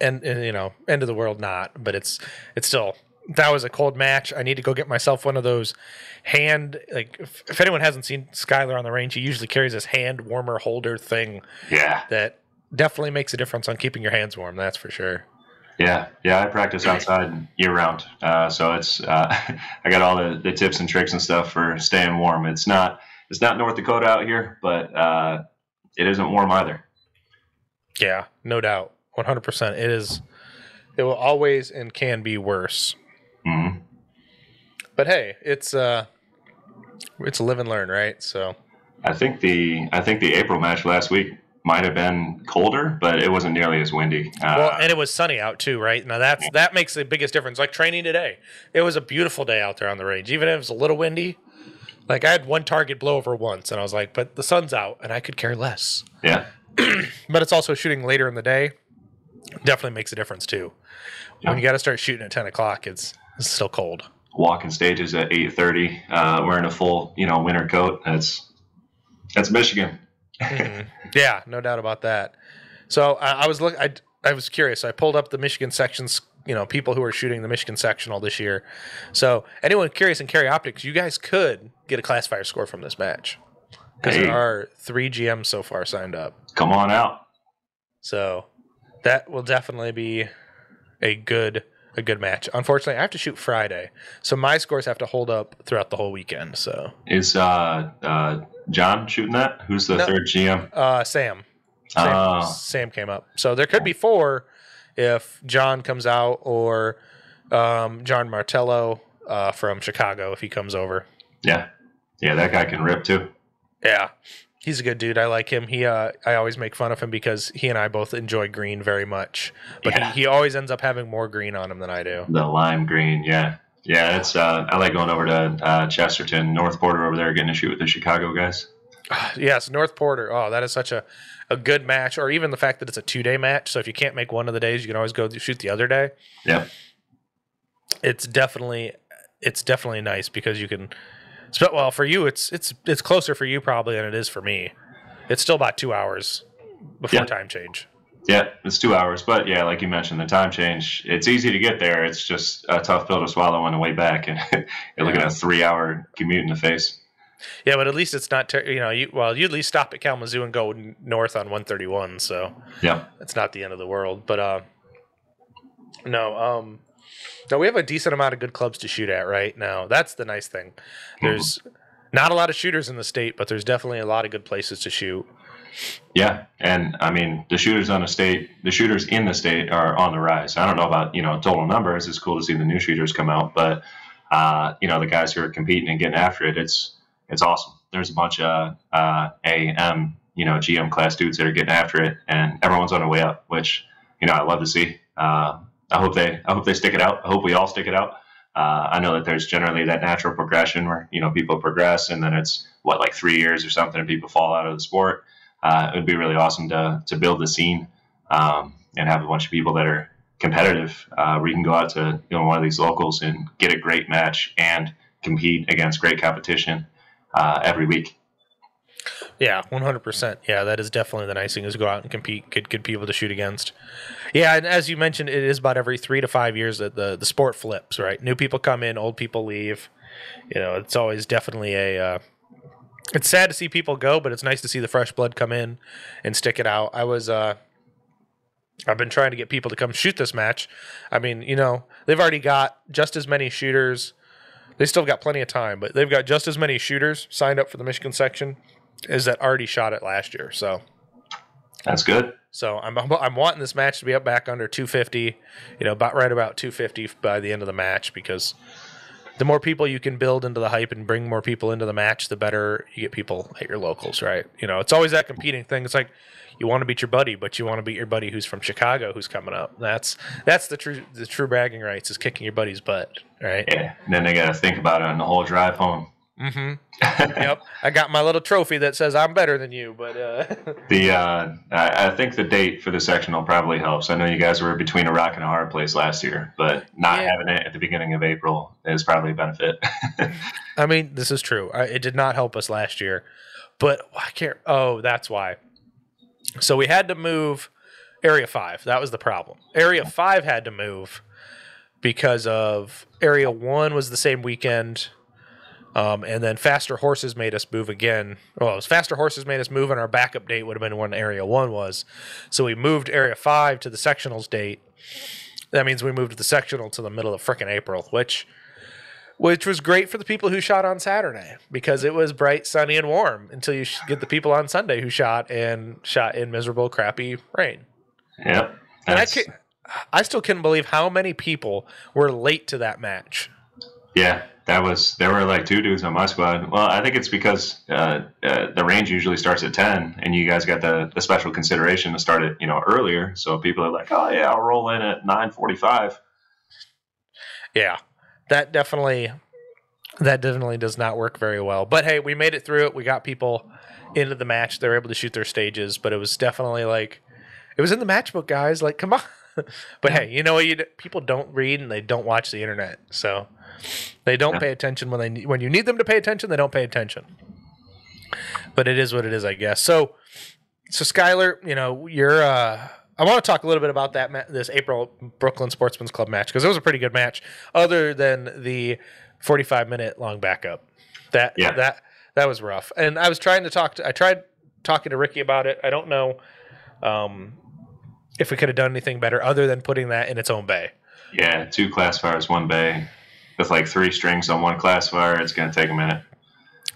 and, and, you know end of the world not but it's it's still that was a cold match. I need to go get myself one of those hand like if, if anyone hasn't seen skyler on the range he usually carries this hand warmer holder thing yeah. that definitely makes a difference on keeping your hands warm that's for sure. Yeah. Yeah i practice outside year round. Uh, so it's uh, i got all the, the tips and tricks and stuff for staying warm. It's not it's not north dakota out here but uh, it isn't warm either. Yeah no doubt one hundred percent. It is. It will always and can be worse. Mm-hmm. But hey, it's uh, it's live and learn, right? So. I think the I think the April match last week might have been colder, but it wasn't nearly as windy. Uh, well, and it was sunny out too, right? Now that's that makes the biggest difference. Like training today, it was a beautiful day out there on the range, even if it was a little windy. Like I had one target blow over once, and I was like, "But the sun's out, and I could care less." yeah, But it's also shooting later in the day. Definitely makes a difference too. When you got to start shooting at ten o'clock, it's it's still cold. walking stages at eight thirty, uh, wearing a full you know winter coat. That's that's Michigan. Mhm. Yeah, no doubt about that. So I, I was look, I I was curious. I pulled up the Michigan sections. You know, people who are shooting the Michigan sectional this year. So anyone curious in carry optics, you guys could get a classifier score from this match because Hey. there are three GMs so far signed up. Come on out. So that will definitely be a good a good match. Unfortunately, I have to shoot Friday, so my scores have to hold up throughout the whole weekend. So Is uh, uh, John shooting that? Who's the No. third GM? uh, Sam. Sam, Oh. Sam came up. So there could be four if John comes out or um, John Martello uh, from Chicago if he comes over. Yeah, yeah, that guy can rip too. Yeah. He's a good dude. I like him. He uh, I always make fun of him because he and I both enjoy green very much. But Yeah. he, he always ends up having more green on him than I do. The lime green, yeah, yeah. It's uh, I like going over to uh, Chesterton, North Porter over there, getting to shoot with the Chicago guys. Yes, North Porter. Oh, that is such a, a good match. Or even the fact that it's a two day match. So if you can't make one of the days, you can always go shoot the other day. Yep. It's definitely it's definitely nice because you can. Spe- Well, for you, it's it's it's closer for you probably than it is for me. It's still about two hours before Yeah. time change. Yeah, it's two hours, but yeah, like you mentioned, the time change. It's easy to get there. It's just a tough pill to swallow on the way back, and you're looking Yeah. at a three-hour commute in the face. Yeah, but at least it's not. Ter- you know, you well, you at least stop at Kalamazoo and go north on 131. So Yeah, it's not the end of the world. But uh, no, um, no, we have a decent amount of good clubs to shoot at right now. That's the nice thing. There's not a lot of shooters in the state, but there's definitely a lot of good places to shoot. yeah, and I mean the shooters on the state, the shooters in the state are on the rise. I don't know about you know total numbers. It's cool to see the new shooters come out, but uh, you know the guys who are competing and getting after it, it's it's awesome. There's a bunch of uh, AM, you know, GM class dudes that are getting after it, and everyone's on their way up, which you know I love to see. Uh, I hope they I hope they stick it out. I hope we all stick it out. Uh, I know that there's generally that natural progression where you know people progress, and then it's what like three years or something, and people fall out of the sport. Uh, it would be really awesome to to build the scene um, and have a bunch of people that are competitive, uh, where you can go out to you know one of these locals and get a great match and compete against great competition uh, every week. Yeah, one hundred percent. Yeah, that is definitely the nice thing is to go out and compete, get good people to shoot against. Yeah, and as you mentioned, it is about every three to five years that the the sport flips. Right, new people come in, old people leave. You know, it's always definitely a. Uh, it's sad to see people go, but it's nice to see the fresh blood come in and stick it out. I was. uh I've been trying to get people to come shoot this match. I mean, you know, they've already got just as many shooters. They still got plenty of time, but they've got just as many shooters signed up for the Michigan section is that already shot it last year. So That's good. so I'm I'm wanting this match to be up back under 250, you know, about right about 250 by the end of the match because the more people you can build into the hype and bring more people into the match, the better you get people at your locals, right? You know, it's always that competing thing. It's like you want to beat your buddy, but you want to beat your buddy who's from Chicago who's coming up. That's that's the true the true bragging rights is kicking your buddy's butt, right? Yeah. And then they got to think about it on the whole drive home. Mm-hmm. yep. I got my little trophy that says I'm better than you, but uh, The uh, I, I think the date for the sectional probably helps. I know you guys were between a rock and a hard place last year, but not Yeah. having it at the beginning of April is probably a benefit. I mean, this is true. I, it did not help us last year, but I can't. Oh, that's why. So we had to move Area Five. That was the problem. Area Five had to move because of Area One was the same weekend, um, and then Faster Horses made us move again. Well, it was Faster Horses made us move, and our backup date would have been when Area One was. So we moved Area Five to the sectionals date. That means we moved the sectional to the middle of frickin' April, which which was great for the people who shot on Saturday because it was bright, sunny, and warm until you get the people on Sunday who shot and shot in miserable, crappy rain. yep. And I, can I still couldn't believe how many people were late to that match. Yeah, that was there were like two dudes on my squad. Well, I think it's because uh, uh, the range usually starts at ten, and you guys got the, the special consideration to start it, you know, earlier. So people are like, "Oh yeah, I'll roll in at nine forty-five. Yeah, that definitely that definitely does not work very well. But hey, we made it through it. We got people into the match. They were able to shoot their stages, but it was definitely like it was in the matchbook, guys. Like, come on. but hey, you know what? You people don't read and they don't watch the internet, so they don't Yeah. pay attention when they when you need them to pay attention. They don't pay attention. But it is what it is, I guess. So, so Skyler, you know, you're. uh I want to talk a little bit about that ma- this April Brooklyn Sportsman's Club match because it was a pretty good match, other than the 45 minute long backup. That Yeah. that that was rough. And I was trying to talk to I tried talking to Ricky about it. I don't know um, if we could have done anything better other than putting that in its own bay. Yeah, two classifiers, one bay, with like three strings on one classifier. It's gonna take a minute.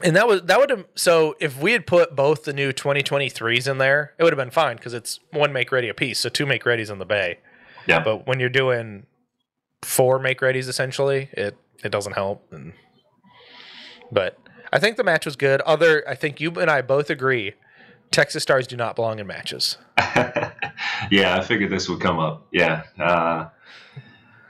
And that was that would have so if we had put both the new 2023s in there, it would have been fine because it's one make ready a piece, so two make readies in the bay. Yeah, But when you're doing four make readies essentially, it it doesn't help. And, but I think the match was good. Other, I think you and I both agree, Texas Stars do not belong in matches. yeah, I figured this would come up. Yeah, uh,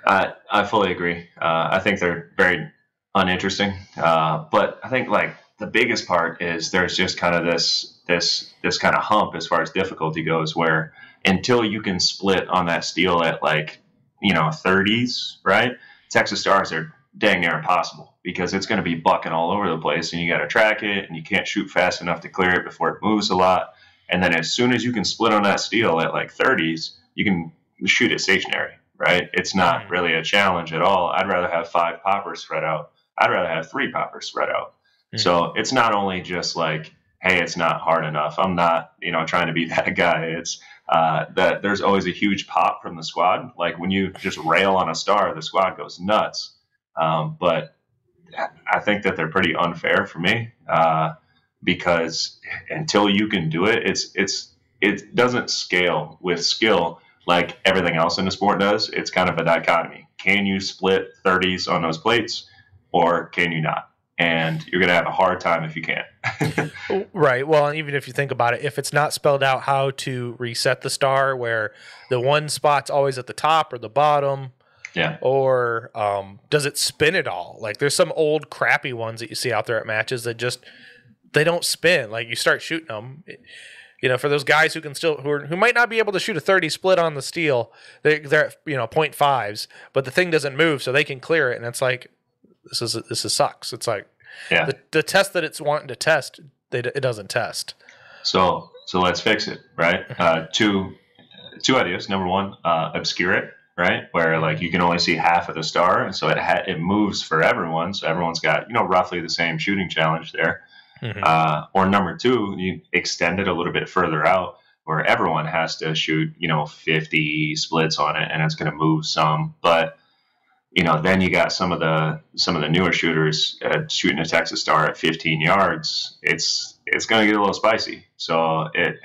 I I fully agree. Uh, I think they're very uninteresting. Uh, but I think like the biggest part is there's just kind of this this this kind of hump as far as difficulty goes, where until you can split on that steel at like you know 30s, right? Texas Stars are dang near impossible because it's going to be bucking all over the place, and you got to track it, and you can't shoot fast enough to clear it before it moves a lot. And then as soon as you can split on that steel at like 30s, you can shoot it stationary, right? It's not Mhm. really a challenge at all. I'd rather have five poppers spread out. I'd rather have three poppers spread out. Mhm. So it's not only just like, hey, it's not hard enough. I'm not, you know, trying to be that guy. It's uh, that there's always a huge pop from the squad. Like when you just rail on a star, the squad goes nuts. Um, but I think that they're pretty unfair for me uh, because until you can do it, it's it's it doesn't scale with skill like everything else in the sport does. It's kind of a dichotomy. Can you split 30s on those plates, or can you not? And you're gonna have a hard time if you can't. Right. Well, and even if you think about it, if it's not spelled out how to reset the star, where the one spot's always at the top or the bottom, yeah, or um, does it spin at all? Like there's some old crappy ones that you see out there at matches that just they don't spin. Like you start shooting them, you know, for those guys who can still who are, who might not be able to shoot a 30 split on the steel, they, they're at, you know point fives, but the thing doesn't move, so they can clear it, and it's like this is this is sucks. It's like yeah. the, the test that it's wanting to test, they, it doesn't test. So so let's fix it, right? Uh, two two ideas. Number one, uh, obscure it, right? Where like you can only see half of the star, and so it ha- it moves for everyone, so everyone's got you know roughly the same shooting challenge there. Mhm. Uh, or number two, you extend it a little bit further out, where everyone has to shoot you know 50 splits on it, and it's going to move some, but you know, then you got some of the some of the newer shooters uh, shooting a Texas Star at 15 yards. It's it's going to get a little spicy. So it,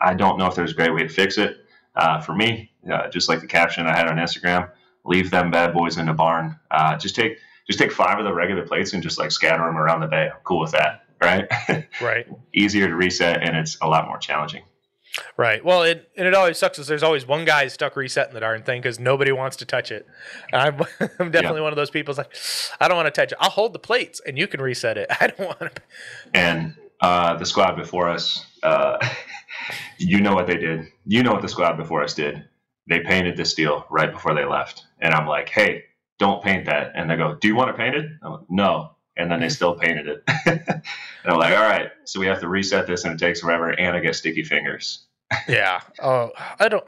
I don't know if there's a great way to fix it. Uh, for me, uh, just like the caption I had on Instagram, leave them bad boys in the barn. Uh, just take just take five of the regular plates and just like scatter them around the bay. I'm cool with that, right? Right. Easier to reset and it's a lot more challenging. Right. Well, it, and it always sucks is there's always one guy stuck resetting the darn thing because nobody wants to touch it. I'm, I'm definitely one of those people. Like, I don't want to touch it. I'll hold the plates and you can reset it. I don't want to. And uh, the squad before us, uh, you know what they did. You know what the squad before us did. They painted the steel right before they left. And I'm like, hey, don't paint that. And they go, do you want to paint it painted? I'm like, no. And then they still painted it. and I'm like, all right, so we have to reset this and it takes forever. And I get sticky fingers. Yeah. Oh, I don't.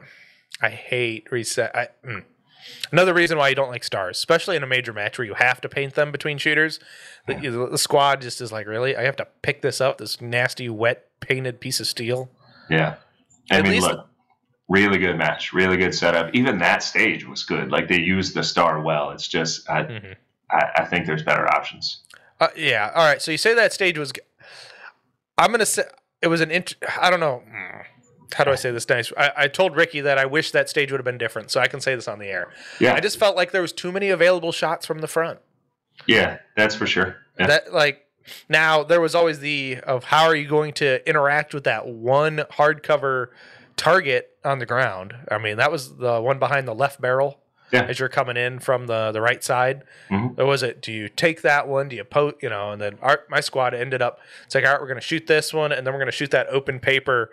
I hate reset. I, mm. Another reason why you don't like stars, especially in a major match where you have to paint them between shooters. The, know, the squad just is like, really? I have to pick this up, this nasty, wet, painted piece of steel. Yeah. I At mean, least- look, really good match, really good setup. Even that stage was good. Like they used the star well. It's just, I, Mhm. I, I think there's better options. Uh, yeah. All right. So you say that stage was. I'm gonna say it was an. Int- I don't know. Mm. How do I say this nice? I, I told Ricky that I wish that stage would have been different, so I can say this on the air. Yeah. I just felt like there was too many available shots from the front. Yeah, that's for sure. Yeah. That like now there was always the of how are you going to interact with that one hardcover target on the ground. I mean, that was the one behind the left barrel Yeah. as you're coming in from the the right side. Mhm. Or was it? Do you take that one? Do you post? You know, and then our, my squad ended up. It's like, all right, we're going to shoot this one, and then we're going to shoot that open paper.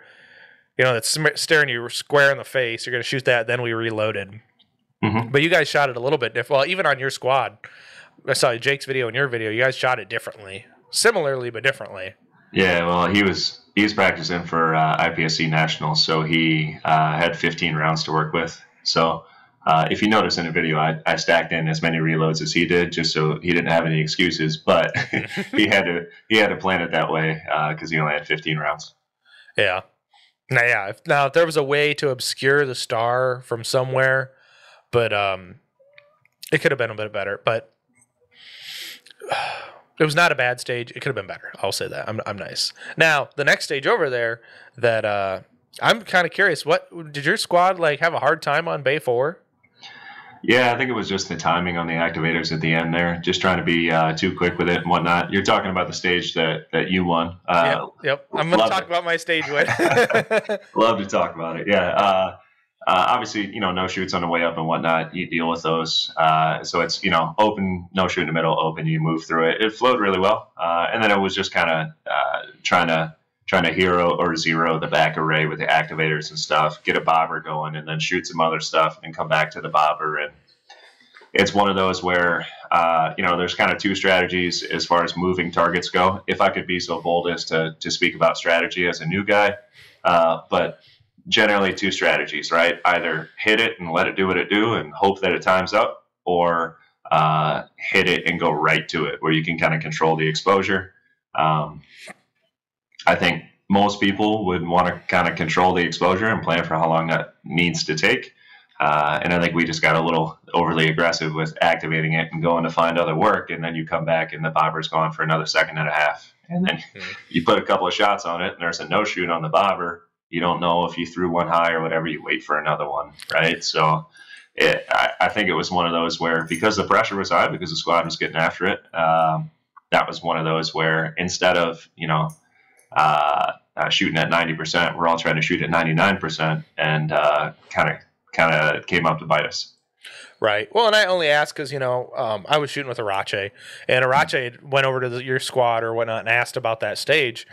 You know, that's staring you square in the face. You're going to shoot that. Then we reloaded. Mhm. But you guys shot it a little bit different. Well, even on your squad, I saw Jake's video and your video. You guys shot it differently, similarly but differently. Yeah, well, he was he was practicing for uh, IPSC nationals, so he uh, had 15 rounds to work with. So uh, if you notice in the video, I, I stacked in as many reloads as he did, just so he didn't have any excuses. But he had to he had to plan it that way because he only had 15 rounds. Yeah. Now, yeah. If, now, if there was a way to obscure the star from somewhere, but um, it could have been a bit better. But it was not a bad stage. It could have been better. I'll say that. I'm, I'm nice. Now, the next stage over there that uh, I'm kind of curious. What did your squad like have a hard time on Bay Four? Yeah, I think it was just the timing on the activators at the end there, just trying to be uh, too quick with it and whatnot. You're talking about the stage that that you won. Uh, yep. Yep. I'm going to talk it. about my stage win. Love to talk about it. Yeah. Uh, uh, obviously, you know, no shoots on the way up and whatnot. You deal with those. Uh, so it's you know open, no shoot in the middle, open. You move through it. It flowed really well. Uh, and then it was just kind of uh, trying to trying to hero or zero the back array with the activators and stuff. Get a bobber going, and then shoot some other stuff, and come back to the bobber. And it's one of those where uh, you know there's kind of two strategies as far as moving targets go. If I could be so bold as to to speak about strategy as a new guy, uh, but generally two strategies, right? Either hit it and let it do what it do and hope that it times up, or uh, hit it and go right to it, where you can kind of control the exposure. Um, I think most people would want to kind of control the exposure and plan for how long that needs to take. Uh, and I think we just got a little overly aggressive with activating it and going to find other work, and then you come back and the bobber's gone for another second and a half, and then Mhm. you put a couple of shots on it, and there's a no shoot on the bobber. You don't know if you threw one high or whatever. You wait for another one, right? So, it, I, I think it was one of those where because the pressure was high, because the squad was getting after it, um, that was one of those where instead of you know uh, uh, shooting at ninety percent, we're all trying to shoot at ninety nine percent, and kind of kind of came up to bite us. Right. Well, and I only asked because you know um, I was shooting with Arache, and Arache went over to the, your squad or whatnot and asked about that stage,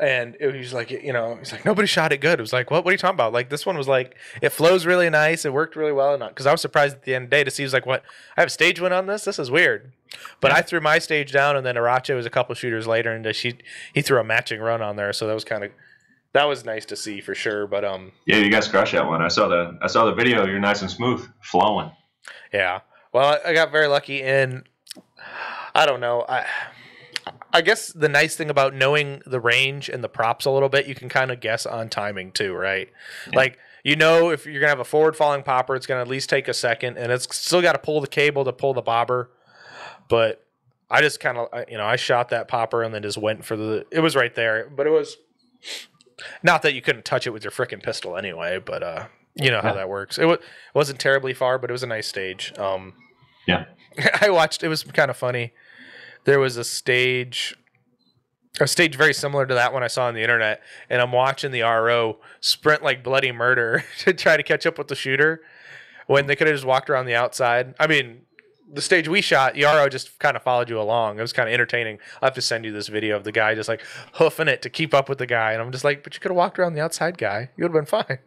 and it was like you know he's like nobody shot it good. It was like what? What are you talking about? Like this one was like it flows really nice. It worked really well. Because I was surprised at the end of the day to see he was like what I have a stage win on this. This is weird. But I threw my stage down, and then Arache was a couple shooters later, and she he threw a matching run on there. So that was kind of that was nice to see for sure. But um Yeah, you guys crushed that one. I saw the I saw the video. You're nice and smooth, flowing. Yeah. Well, I got very lucky and I don't know. I I guess the nice thing about knowing the range and the props a little bit, you can kind of guess on timing too, right? Like you know if you're gonna have a forward falling popper, it's gonna at least take a second, and it's still got to pull the cable to pull the bobber. But I just kind of you know I shot that popper and then just went for the. It was right there, but it was not that you couldn't touch it with your freaking pistol anyway. But uh, you know how Yeah. that works. It was wasn't terribly far, but it was a nice stage. Um, Yeah. I watched. It was kind of funny. There was a stage, a stage very similar to that one I saw on the internet, and I'm watching the RO sprint like bloody murder to try to catch up with the shooter when they could have just walked around the outside. I mean, the stage we shot, the RO just kind of followed you along. It was kind of entertaining. I'll have to send you this video of the guy just like hoofing it to keep up with the guy, and I'm just like, but you could have walked around the outside guy. You would have been fine.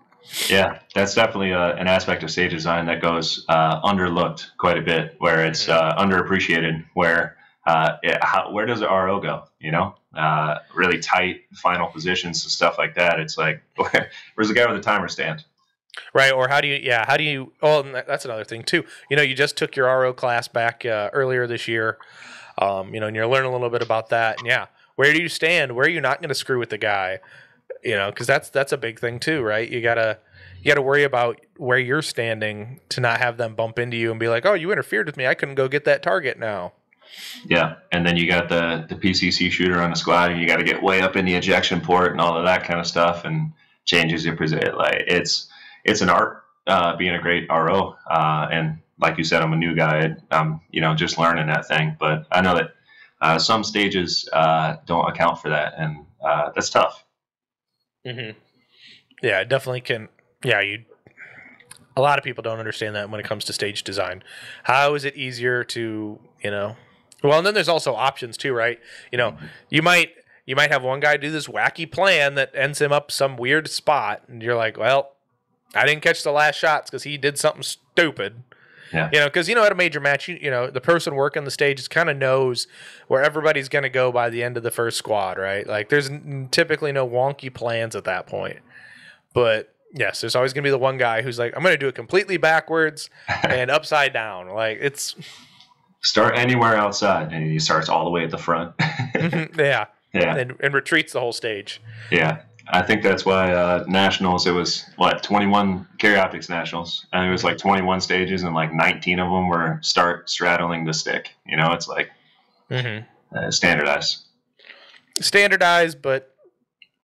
Yeah, that's definitely uh an aspect of stage design that goes uh, underlooked quite a bit, where it's uh, underappreciated. Where uh, how, where does the RO go? You know, uh, really tight final positions and stuff like that. It's like where's the guy with the timer stand? Right, or how do you? Yeah, how do you? Oh, that's another thing too. You know, you just took your RO class back uh, earlier this year. Um, you know, and you're learning a little bit about that. And yeah, where do you stand? Where are you not going to screw with the guy? You know, because that's that's a big thing too, right? You gotta you gotta worry about where you're standing to not have them bump into you and be like, oh, you interfered with me. I couldn't go get that target now. Yeah, and then you got the the PCC shooter on the squad, and you got to get way up in the ejection port and all of that kind of stuff, and changes your position. Like it's it's an art uh, being a great RO, uh, and like you said, I'm a new guy. I'm you know just learning that thing, but I know that uh, some stages uh, don't account for that, and uh, that's tough. Mm-hmm. Yeah, it definitely can. Yeah, you. A lot of people don't understand that when it comes to stage design. How is it easier to you know? Well, and then there's also options too, right? You know, mm-hmm. you might you might have one guy do this wacky plan that ends him up some weird spot, and you're like, well, I didn't catch the last shots because he did something stupid. Yeah. You know, because you know at a major match, you, you know the person working the stage kind of knows where everybody's going to go by the end of the first squad, right? Like there's n- typically no wonky plans at that point. But yes, there's always going to be the one guy who's like, I'm going to do it completely backwards and upside down. Like it's Start anywhere outside, and he starts all the way at the front. yeah, yeah, and, and retreats the whole stage. yeah. I think that's why uh, nationals. It was what 21 carry optics nationals, and it was like 21 stages, and like 19 of them were start straddling the stick. You know, it's like Mm-hmm. uh, standardized. Standardized, but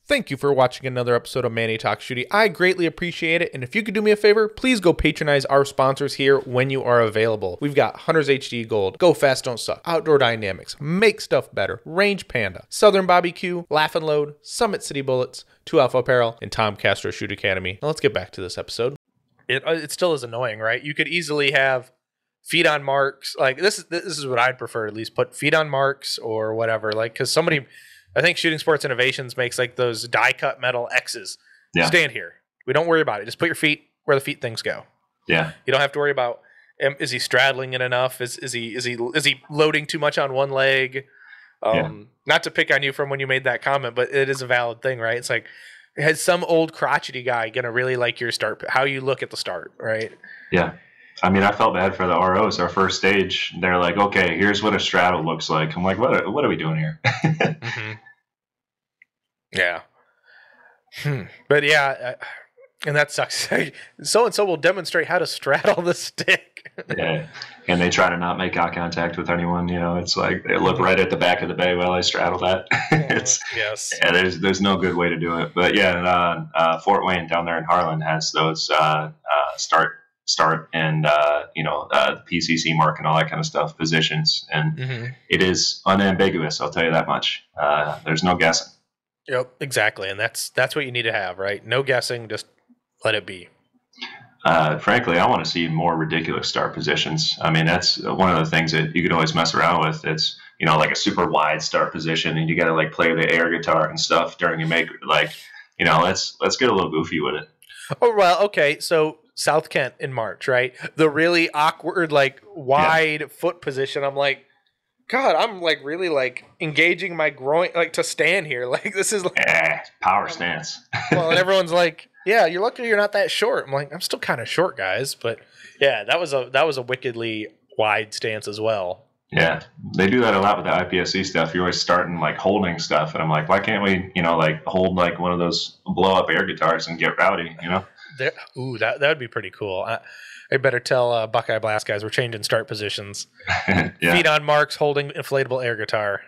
Thank you for watching another episode of Manny Talks Shooting. I greatly appreciate it. And if you could do me a favor, please go patronize our sponsors here when you are available. We've got Hunters HD Gold, Go Fast Don't Suck, Outdoor Dynamics, Make Stuff Better, Range Panda, Southern Barbecue, Laugh and Load, Summit City Bullets, 2 Alpha Apparel, and Tom Castro Shoot Academy. Now let's get back to this episode. It, uh, it still is annoying, right? You could easily have feet on marks. Like this is this is what I'd prefer at least. Put feet on marks or whatever. Like because somebody I think Shooting Sports Innovations makes like those die cut metal X's. Yeah. Stand here. We don't worry about it. Just put your feet where the feet things go. Yeah, You don't have to worry about um, is he straddling it enough? Is is he is he is he loading too much on one leg? Um, Not to pick on you from when you made that comment, but it is a valid thing, right? It's like has some old crotchety guy gonna really like your start? How you look at the start, right? yeah. I mean, I felt bad for the ROs. Our first stage, they're like, "Okay, here's what a straddle looks like." I'm like, "What? What are we doing here?" Mm-hmm. Yeah. Hmm. But yeah, uh, and that sucks. So and so will demonstrate how to straddle the stick. yeah, and they try to not make eye contact with anyone. You know, it's like they look right at the back of the bay while I straddle that. it's yes. yeah, there's there's no good way to do it. But yeah, uh, uh, Fort Wayne down there in Harlan has those uh, uh, start start and uh, you know uh, the PCC mark and all that kind of stuff positions, and hmm it is unambiguous. I'll tell you that much. Uh, there's no guessing. Yep. Exactly, and that's that's what you need to have, right? No guessing. Just let it be. Uh, frankly, I want to see more ridiculous start positions. I mean, that's one of the things that you can always mess around with. It's you know like a super wide start position, and you got to like play the air guitar and stuff during your make. Like, you know, let's let's get a little goofy with it. Oh well, okay. So South Kent in March, right? The really awkward, like wide foot position. I'm like, God, I'm like really like engaging my groin, like to stand here. Like this is like, Eh, power stance. well, and everyone's like, yeah, you're lucky you're not that short. I'm like, I'm still kind of short, guys, but yeah, that was a that was a wickedly wide stance as well. Yeah, they do that a lot with the IPSC stuff. You're always starting like holding stuff, and I'm like, why can't we, you know, like hold like one of those blow up air guitars and get rowdy, you know? There, ooh, that that would be pretty cool. I, I better tell uh, Buckeye Blast guys we're changing start positions. yeah, Feet on marks, holding inflatable air guitar,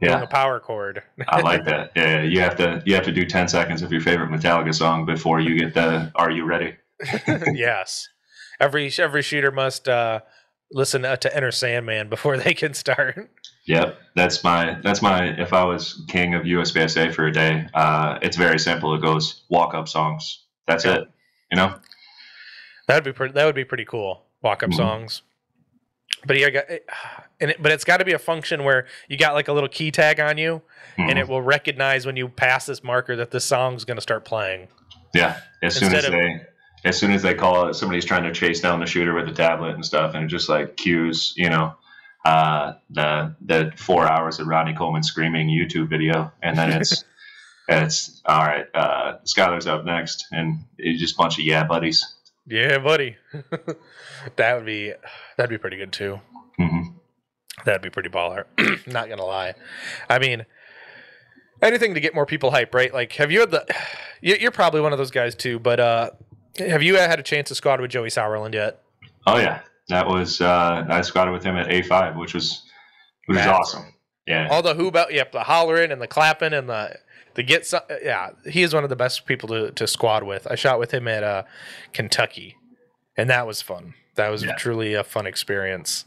yeah, a power chord. I like that. Yeah, you have to you have to do ten seconds of your favorite Metallica song before you get the "Are you ready?" yes, every every shooter must uh, listen uh, to Enter Sandman before they can start. Yep, that's my that's my. If I was king of USPSA for a day, uh, it's very simple. It goes walk up songs. That's Yeah. it. You know. That'd be pretty. That would be pretty cool. Walk up Mhm. songs. But yeah, got- and it, but it's got to be a function where you got like a little key tag on you, and Mhm. it will recognize when you pass this marker that this song's going to start playing. Yeah, as soon as of- they as soon as they call it, somebody's trying to chase down the shooter with a tablet and stuff, and it just like cues, you know, uh, the the four hours of Ronnie Coleman screaming YouTube video, and then it's it's all right. Uh, Skyler's up next, and it's just a bunch of yeah buddies. Yeah, buddy. that would be that'd be pretty good too. hmm That'd be pretty baller. Not gonna lie. I mean, anything to get more people hype, right? Like, have you had the? you- You're probably one of those guys too, but uh, have you had a chance to squad with Joey Sauerland yet? Oh yeah, that was uh, I squatted with him at A five, which was which was awesome. Yeah, All the hoop out, yep, the hollering and the clapping and the the get some. Yeah, he is one of the best people to to squad with. I shot with him at uh, Kentucky, and that was fun. That was Yeah. truly a fun experience.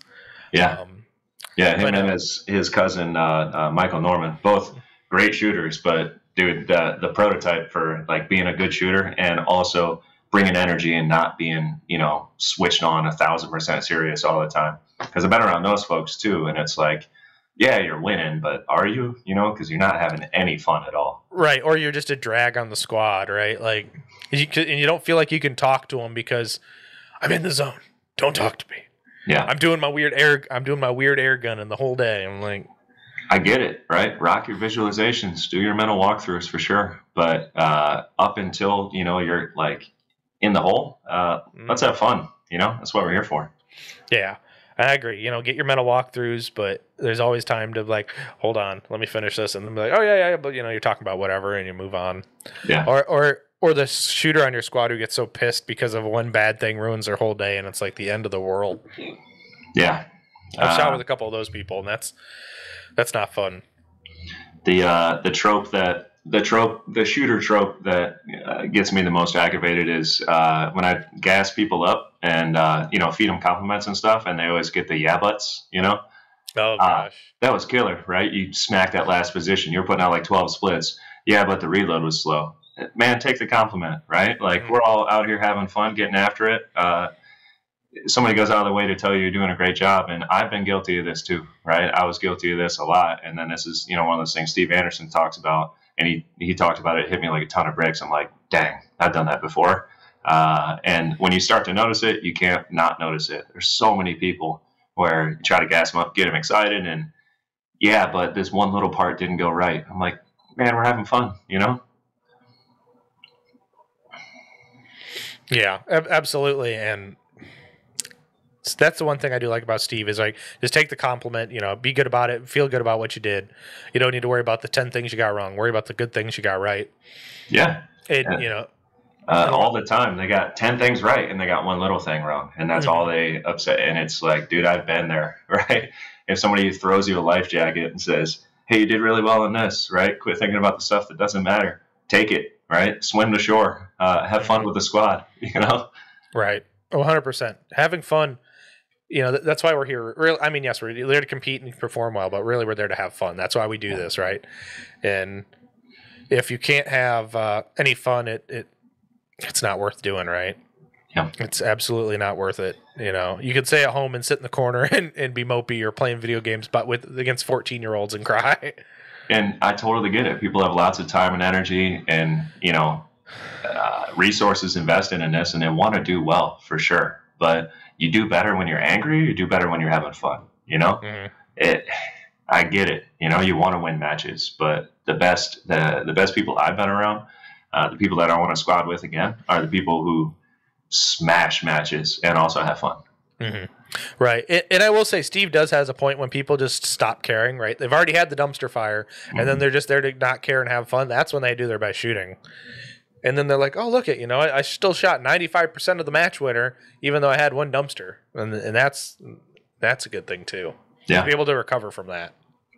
Yeah, Um, yeah. Him but, and uh, his his cousin uh, uh, Michael Norman, both great shooters. But dude, the the prototype for like being a good shooter and also bringing energy and not being you know switched on a thousand percent serious all the time. Because I've been around those folks too, and it's like, yeah, you're winning, but are you? You know, because you're not having any fun at all. right, or you're just a drag on the squad, right? Like, you, and you don't feel like you can talk to them because I'm in the zone. Don't talk to me. Yeah, I'm doing my weird air. I'm doing my weird air gunning the whole day. I'm like, I get it, right? Rock your visualizations, do your mental walkthroughs for sure. But uh, up until you know you're like in the hole, uh, Mm. let's have fun. You know, that's what we're here for. yeah, I agree. You know, get your mental walkthroughs, but there's always time to like, hold on, let me finish this, and then be like, oh yeah, yeah, yeah, but you know, you're talking about whatever, and you move on. Yeah, Or or or the shooter on your squad who gets so pissed because of one bad thing ruins their whole day, and it's like the end of the world. yeah. I've shot Uh, with a couple of those people, and that's that's not fun. the uh, the trope that the trope the shooter trope that uh, gets me the most aggravated is uh, when I gas people up and uh, you know feed them compliments and stuff, and they always get the yeah buts. You know, Oh uh, gosh. that was killer, right? You smacked that last position. You're putting out like 12 splits. Yeah, but the reload was slow. Man, take the compliment, right? Like Mhm. we're all out here having fun, getting after it. Uh, somebody goes out of the way to tell you you're doing a great job, and I've been guilty of this too, right? I was guilty of this a lot, and then this is you know one of those things Steve Anderson talks about, and he he talked about it, it hit me like a ton of bricks. I'm like, dang, I've done that before. Uh, and when you start to notice it, you can't not notice it. There's so many people where you try to gas them up, get them excited, and yeah, but this one little part didn't go right. I'm like, man, we're having fun, you know? Yeah, ab- absolutely, and s- that's the one thing I do like about Steve is like just take the compliment, you know, be good about it, feel good about what you did. You don't need to worry about the ten things you got wrong. Worry about the good things you got right. Yeah. And Yeah. you know, Uh, all the time. They got 10 things right and they got one little thing wrong. And that's Mhm. all they upset. And it's like, dude, I've been there, right? If somebody throws you a life jacket and says, hey, you did really well in this, right? Quit thinking about the stuff that doesn't matter. Take it, right? Swim to shore. Uh, have fun with the squad, you know? right? One hundred percent. Having fun. You know, th- that's why we're here. Real, I mean, yes, we're there to compete and perform well, but really, we're there to have fun. That's why we do this, right? And if you can't have uh, any fun, it, it it's not worth doing, right? Yeah. It's absolutely not worth it. You know, you could stay at home and sit in the corner and, and be mopey or playing video games, but with against fourteen year olds and cry. And I totally get it. People have lots of time and energy and, you know, uh, resources invested in this and they want to do well for sure. But you do better when you're angry, you do better when you're having fun, you know? Mhm. It I get it. You know, you want to win matches, but the best the the best people I've been around, uh, the people that I want to squad with again, are the people who smash matches and also have fun. Mhm. Right. And, and I will say, Steve does has a point when people just stop caring, right? They've already had the dumpster fire, and then they're just there to not care and have fun. That's when they do their best shooting. And then they're like, oh, look at, you know, I, I still shot 95% of the match winner, even though I had one dumpster. And, and that's that's a good thing, too. Yeah. Be able to recover from that.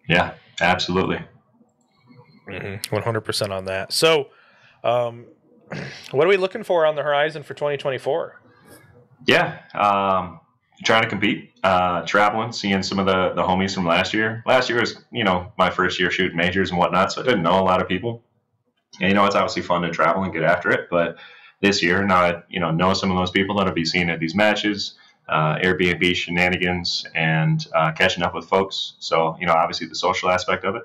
Yeah, absolutely. Mm-hmm. 100% on that. So, um, what are we looking for on the horizon for 2024? Yeah, um, trying to compete, uh, traveling, seeing some of the the homies from last year. Last year was, you know, my first year shooting majors and whatnot, so I didn't know a lot of people. And you know, it's obviously fun to travel and get after it. But this year, now I, you know, know some of those people that I'll be seeing at these matches, uh, Airbnb shenanigans, and uh, catching up with folks. So you know, obviously the social aspect of it.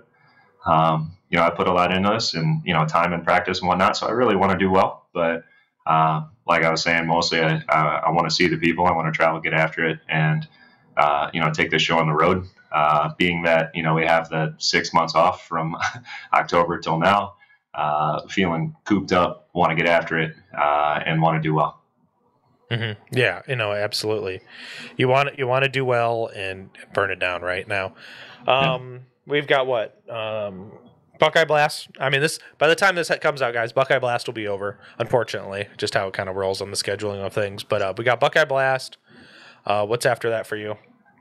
Um, you know, I put a lot into this, and you know, time and practice and whatnot. So I really want to do well, but uh, like I was saying, mostly I, I, I want to see the people. I want to travel, get after it, and uh, you know, take this show on the road. Uh, being that you know we have the six months off from October till now, uh, feeling cooped up, want to get after it, uh, and want to do well. hmm Yeah, you know, absolutely. You want you want to do well and burn it down right now. Um, We've got what um, Buckeye Blast. I mean, this by the time this comes out, guys, Buckeye Blast will be over. Unfortunately, just how it kind of rolls on the scheduling of things. But uh, we got Buckeye Blast. Uh, what's after that for you?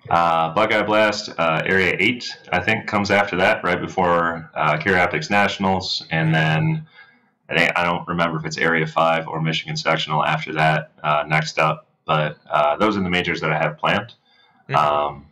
Uh, Buckeye Blast, uh, Area 8, I think, comes after that, right before uh, Carry Optics Nationals. And then I, think, I don't remember if it's Area 5 or Michigan Sectional after that, uh, next up. But uh, those are the majors that I have planned. Um,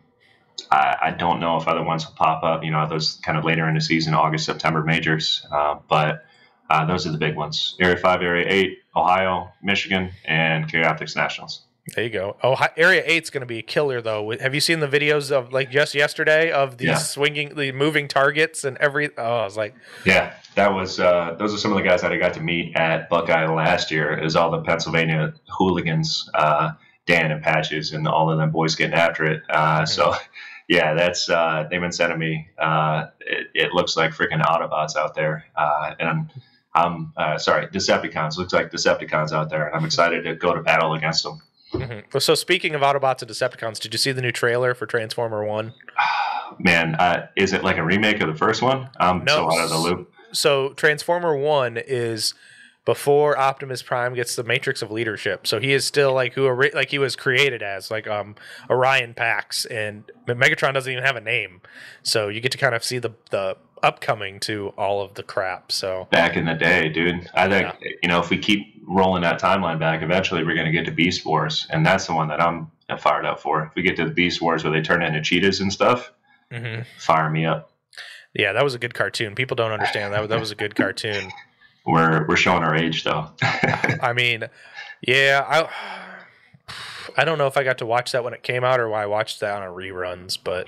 I, I don't know if other ones will pop up. You know, those kind of later in the season, August, September majors. Uh, but uh, those are the big ones: Area Five, Area Eight, Ohio, Michigan, and Carry Optics Nationals. There you go. Oh, Area Eight's going to be a killer though. Have you seen the videos of like just yesterday of the Yeah. swinging, the moving targets and every? Oh, I was like, Yeah, that was. Uh, those are some of the guys that I got to meet at Buckeye last year. Is all the Pennsylvania hooligans, uh, Dan and Patches, and all of them boys getting after it. Uh, So, yeah, that's uh, they've been sending me. Uh, it, it looks like freaking Autobots out there, uh, and I'm. I'm uh, sorry, Decepticons. Looks like Decepticons out there, and I'm excited to go to battle against them. Mhm. So speaking of Autobots and Decepticons, did you see the new trailer for Transformer One? Man, uh, is it like a remake of the first one? I'm No. so out of the loop. So Transformer One is before Optimus Prime gets the Matrix of Leadership. So he is still like who like he was created as like um Orion Pax, and Megatron doesn't even have a name. So you get to kind of see the the upcoming to all of the crap. So back in the day, dude. I think you know if we keep rolling that timeline back, eventually we're going to get to Beast Wars, and that's the one that I'm fired up for. If we get to the Beast Wars where they turn into cheetahs and stuff, mhm. fire me up. yeah, that was a good cartoon. People don't understand that. That was a good cartoon. We're we're showing our age though. I mean, yeah, I I don't know if I got to watch that when it came out or why I watched that on reruns, but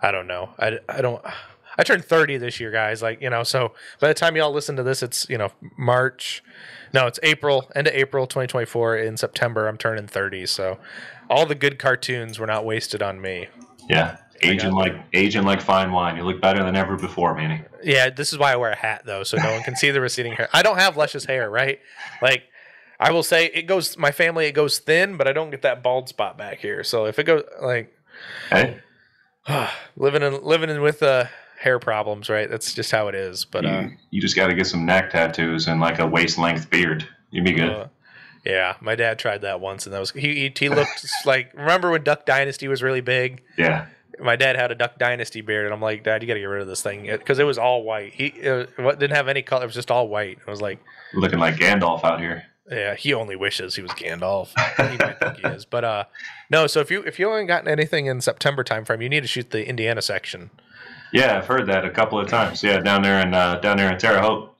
I don't know. I, I don't. I turned 30 this year, guys. Like, you know, so by the time y'all listen to this, it's, you know, March. No, it's April, end of April 2024. In September, I'm turning 30. So all the good cartoons were not wasted on me. yeah, aging like aging like fine wine. You look better than ever before, Manny. Yeah, this is why I wear a hat though, so no one can see the receding hair. I don't have luscious hair, right? Like I will say it goes my family it goes thin, but I don't get that bald spot back here. So if it goes like Hey, living in living in with uh hair problems, right? That's just how it is. But uh, you, you just got to get some neck tattoos and like a waist length beard. You'd be good. uh yeah, my dad tried that once, and that was he. He, he looked like remember when Duck Dynasty was really big. yeah, My dad had a Duck Dynasty beard, and I'm like, Dad, you got to get rid of this thing because it was all white. He it didn't have any color; it was just all white. I was like, looking like Gandalf out here. Yeah, he only wishes he was Gandalf. he might think he is, but uh, no. So if you if you haven't gotten anything in September timeframe, you need to shoot the Indiana section. Yeah, I've heard that a couple of times. Yeah, down there in uh, down there in Terre Haute.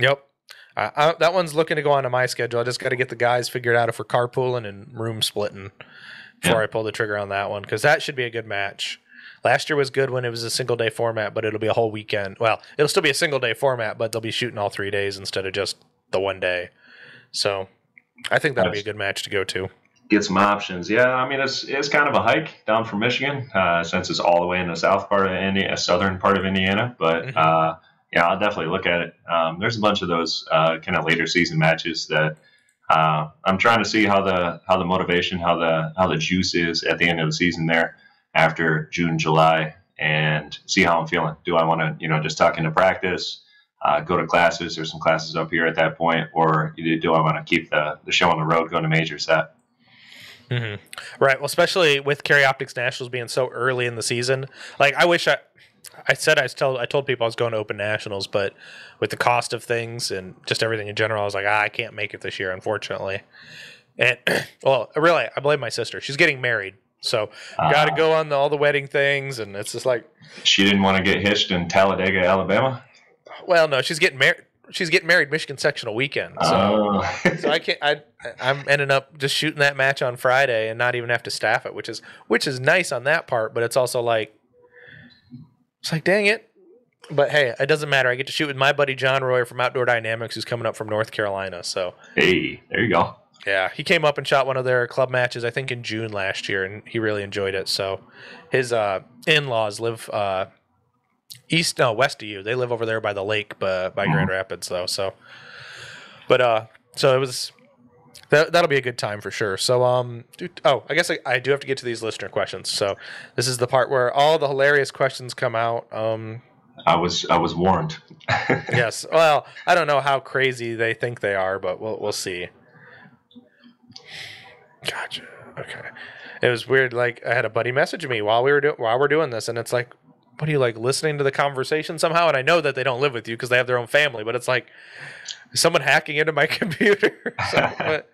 Yep. Uh, I, that one's looking to go onto my schedule. I just got to get the guys figured out if we're carpooling and room splitting before Yeah. I pull the trigger on that one because that should be a good match. Last year was good when it was a single day format, but it'll be a whole weekend. Well, it'll still be a single day format, but they'll be shooting all three days instead of just the one day. So I think that'll be a good match to go to. Get some options. Yeah, I mean it's it's kind of a hike down from Michigan uh, since it's all the way in the south part of Indiana, southern part of Indiana. But Mhm. uh, yeah, I'll definitely look at it. Um, there's a bunch of those uh, kind of later season matches that uh, I'm trying to see how the how the motivation, how the how the juice is at the end of the season there after June, July, and see how I'm feeling. Do I want to you know just tuck into practice? Uh, go to classes. There's some classes up here at that point, or do I want to keep the, the show on the road, going to major That hmm Right. Well, especially with Carry Optics Nationals being so early in the season. Like, I wish I, I said I told I told people I was going to Open Nationals, but with the cost of things and just everything in general, I was like, ah, I can't make it this year, unfortunately. And well, really, I blame my sister. She's getting married, so got to Uh, go on the, all the wedding things, and it's just like, She didn't want to get hitched in Talladega, Alabama. well, no, she's getting married. She's getting married Michigan sectional weekend, so. Oh. so I can't. I I'm ending up just shooting that match on Friday and not even have to staff it, which is which is nice on that part. But it's also like it's like dang it. But hey, it doesn't matter. I get to shoot with my buddy John Roy from Outdoor Dynamics, who's coming up from North Carolina. So hey, there you go. yeah, he came up and shot one of their club matches, I think in June last year, and he really enjoyed it. So his uh, in-laws live uh, east, no, west of you. They live over there by the lake, by, by Grand Rapids, though. So, but uh, so it was that that'll be a good time for sure. So um, dude, oh, I guess I, I do have to get to these listener questions. So this is the part where all the hilarious questions come out. Um, I was I was warned. yes. Well, I don't know how crazy they think they are, but we'll we'll see. Gotcha. Okay. It was weird. Like I had a buddy message me while we were doing while we're doing this, and it's like, what are you like listening to the conversation somehow? And I know that they don't live with you because they have their own family, but it's like someone hacking into my computer. so, but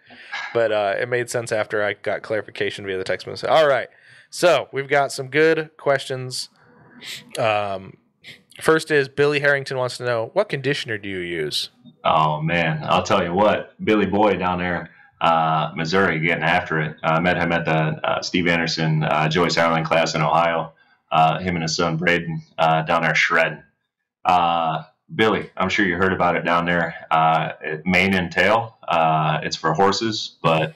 but uh, it made sense after I got clarification via the text message. All right, so we've got some good questions. Um, first is Billy Harrington wants to know what conditioner do you use? Oh man, I'll tell you what, Billy Boy down there, uh, Missouri, getting after it. I met him at the uh, Steve Anderson uh, Joyce Ireland class in Ohio. Uh, him and his son Braden uh, down there shredding. Uh, Billy, I'm sure you heard about it down there. mane and tail. it's for horses, but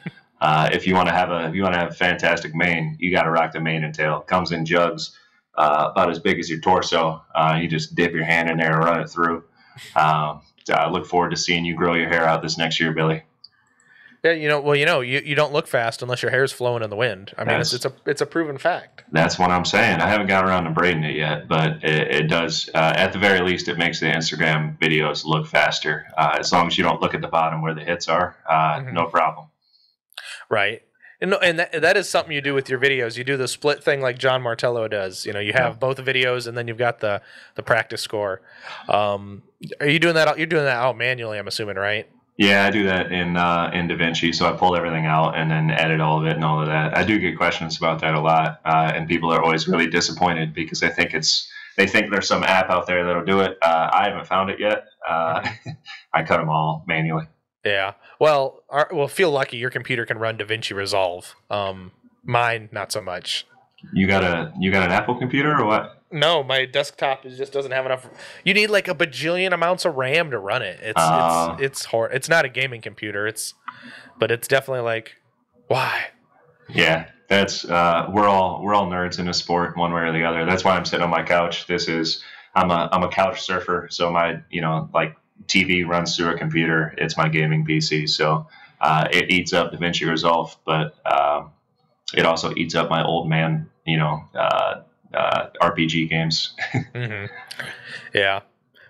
if you want to have a if you want to have a fantastic mane, you got to rock the mane and tail. It comes in jugs about as big as your torso. you just dip your hand in there and run it through. Um, I look forward to seeing you grow your hair out this next year, Billy. Yeah, you know, well, you know, you, you don't look fast unless your hair's flowing in the wind. I mean, it's, it's, a it's a proven fact. That's what I'm saying. I haven't got around to braiding it yet, but it, it does. Uh, at the very least, it makes the Instagram videos look faster. Uh, as long as you don't look at the bottom where the hits are, uh, mm-hmm. no problem. Right. And, and that, that is something you do with your videos. You do the split thing like John Martello does. You know, you have yeah. both videos and then you've got the the practice score. Um, are you doing that? You're doing that out manually, I'm assuming, right? Yeah, I do that in uh, in DaVinci. So I pull everything out and then edit all of it and all of that. I do get questions about that a lot, uh, and people are always really disappointed because they think it's they think there's some app out there that'll do it. Uh, I haven't found it yet. Uh, I cut them all manually. Yeah. Well, our, well, feel lucky your computer can run DaVinci Resolve. Um, mine not so much. You got a you got an Apple computer or what? No, my desktop just doesn't have enough. You need like a bajillion amounts of RAM to run it. It's uh, it's it's hard. It's not a gaming computer. It's, but it's definitely like, why? Yeah, that's uh, we're all we're all nerds in a sport one way or the other. That's why I'm sitting on my couch. This is I'm a I'm a couch surfer, so my you know like TV runs through a computer. It's my gaming PC, so uh, it eats up DaVinci Resolve, but um, it also eats up my old man, you know, uh, uh, RPG games. mm-hmm. Yeah.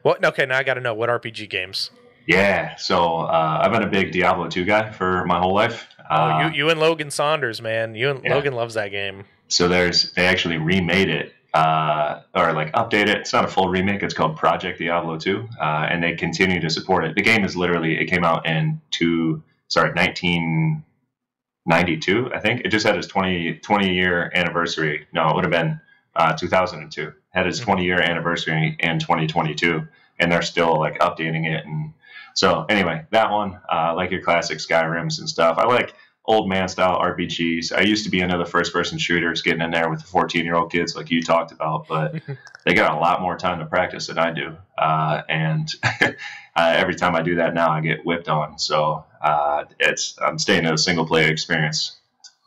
Well, okay. Now I got to know what RPG games. Yeah, so uh, I've been a big Diablo 2 guy for my whole life. oh, you, uh, you and Logan Saunders, man. You and yeah. Logan loves that game. So there's they actually remade it uh, or like update it. It's not a full remake. It's called Project Diablo 2, uh, and they continue to support it. The game is literally it came out in two sorry 1992, I think. It just had its 20 20 year anniversary. No, it would have been uh, 2002. Had its mm-hmm. 20 year anniversary in 2022, and they're still like updating it. And so anyway, that one, uh, like your classic Skyrims and stuff. I like old man style RPGs. I used to be into the first person shooters, getting in there with the 14 year old kids like you talked about, but they got a lot more time to practice than I do. Uh, and uh, every time I do that now, I get whipped on. So uh, it's I'm staying in a single player experience.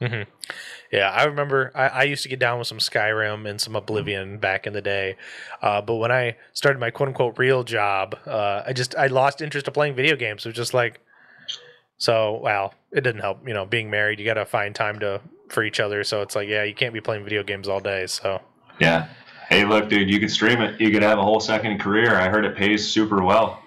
Mm-hmm. Yeah, I remember I, I, used to get down with some Skyrim and some Oblivion back in the day, uh, but when I started my quote unquote real job, uh, I just I lost interest in playing video games. It was just like so, well, it didn't help. You know, being married, you got to find time to for each other. So it's like, yeah, you can't be playing video games all day. So yeah. Hey, look, dude, you could stream it. You could have a whole second career. I heard it pays super well.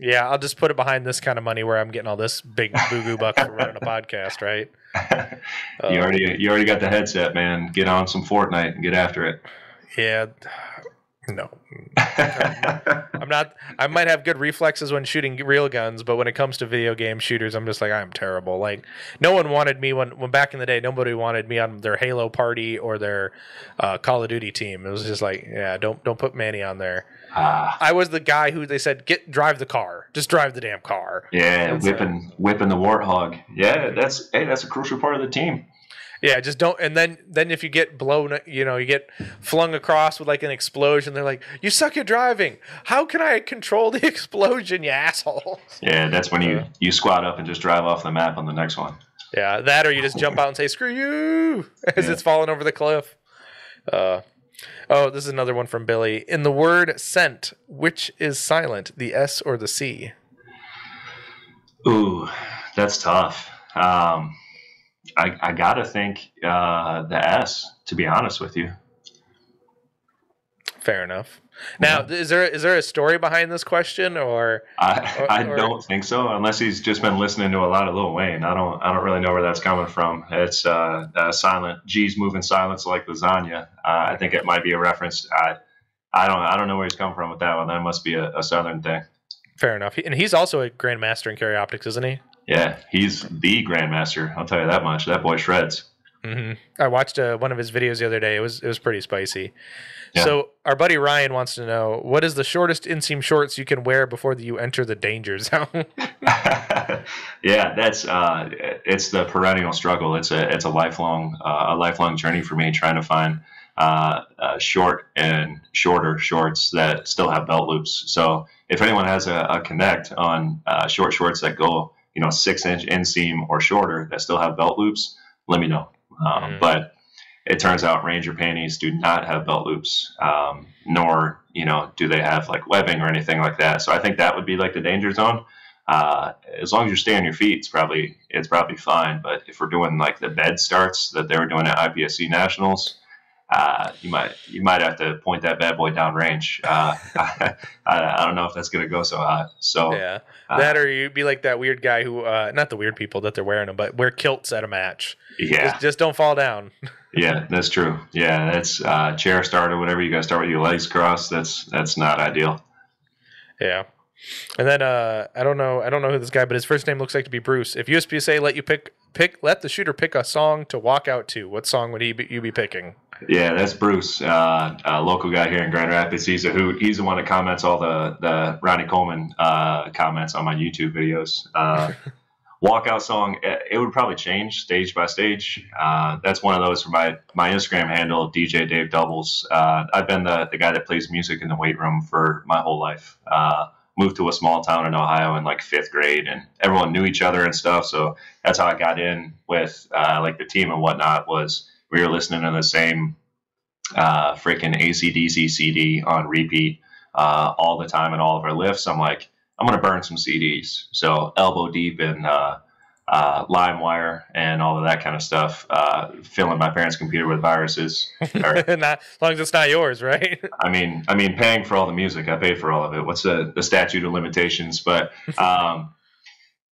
Yeah, I'll just put it behind this kind of money where I'm getting all this big boo goo bucks for running a podcast, right? you um, already you already got the headset, man. Get on some Fortnite and get after it. Yeah, no, I'm not. I might have good reflexes when shooting real guns, but when it comes to video game shooters, I'm just like I'm terrible. Like no one wanted me when when back in the day, nobody wanted me on their Halo party or their uh, Call of Duty team. It was just like, yeah, don't don't put Manny on there. Uh, I was the guy who they said get drive the car, just drive the damn car. Yeah, whipping whipping the warthog. Yeah, that's hey, that's a crucial part of the team. Yeah, just don't. And then then if you get blown, you know, you get flung across with like an explosion. They're like, "You suck at driving. How can I control the explosion, you asshole?" Yeah, that's when you you squat up and just drive off the map on the next one. Yeah, that or you just jump out and say "screw you" as yeah. it's falling over the cliff. Uh, oh, this is another one from Billy. In the word "sent," which is silent, the S or the C? Ooh, that's tough. Um, I, I gotta think uh, the S. To be honest with you. Fair enough. Now, yeah. is there is there a story behind this question, or I, or, I don't think so, unless he's just been listening to a lot of Lil Wayne. I don't I don't really know where that's coming from. It's uh, uh silent. G's moving silence like lasagna. Uh, I think it might be a reference. I I don't I don't know where he's come from with that one. That must be a, a southern thing. Fair enough. And he's also a grandmaster in carry optics, isn't he? Yeah, he's the grandmaster. I'll tell you that much. That boy shreds. Hmm I watched uh, one of his videos the other day. It was it was pretty spicy. Yeah. So our buddy Ryan wants to know what is the shortest inseam shorts you can wear before you enter the danger zone. yeah, that's uh, it's the perennial struggle. It's a it's a lifelong uh, a lifelong journey for me trying to find uh, uh, short and shorter shorts that still have belt loops. So if anyone has a, a connect on uh, short shorts that go you know six inch inseam or shorter that still have belt loops, let me know. Um, Mm. But it turns out Ranger panties do not have belt loops, um, nor you know do they have like webbing or anything like that. So I think that would be like the danger zone. Uh, as long as you stay on your feet, it's probably it's probably fine. But if we're doing like the bed starts that they were doing at IPSC Nationals, uh, you might you might have to point that bad boy down range. Uh, I, I don't know if that's gonna go so high. So yeah, uh, that or you'd be like that weird guy who, uh, not the weird people that they're wearing them, but wear kilts at a match. yeah, Just, just don't fall down. yeah, that's true. Yeah, that's uh, chair start or whatever. You got to start with your legs crossed. That's that's not ideal. Yeah. And then uh, I don't know I don't know who this guy, but his first name looks like to be Bruce. If USPSA let you pick pick let the shooter pick a song to walk out to, what song would he be, you be picking? Yeah, that's Bruce, uh, a local guy here in Grand Rapids. He's a hoot. He's the one that comments all the the Ronnie Coleman uh, comments on my YouTube videos. Uh, walkout song, it it would probably change stage by stage. Uh, that's one of those for my my Instagram handle, DJ Dave Doubles. Uh, I've been the the guy that plays music in the weight room for my whole life. Uh, moved to a small town in Ohio in like fifth grade, and everyone knew each other and stuff. So that's how I got in with uh, like the team and whatnot. Was we were listening to the same uh, freaking ACDC CD on repeat uh, all the time in all of our lifts. I'm like, I'm gonna burn some CDs. So elbow deep in uh, uh, LimeWire and all of that kind of stuff, uh, filling my parents' computer with viruses. Or, not as long as it's not yours, right? I mean, I mean, paying for all the music, I paid for all of it. What's the, the statute of limitations? But um,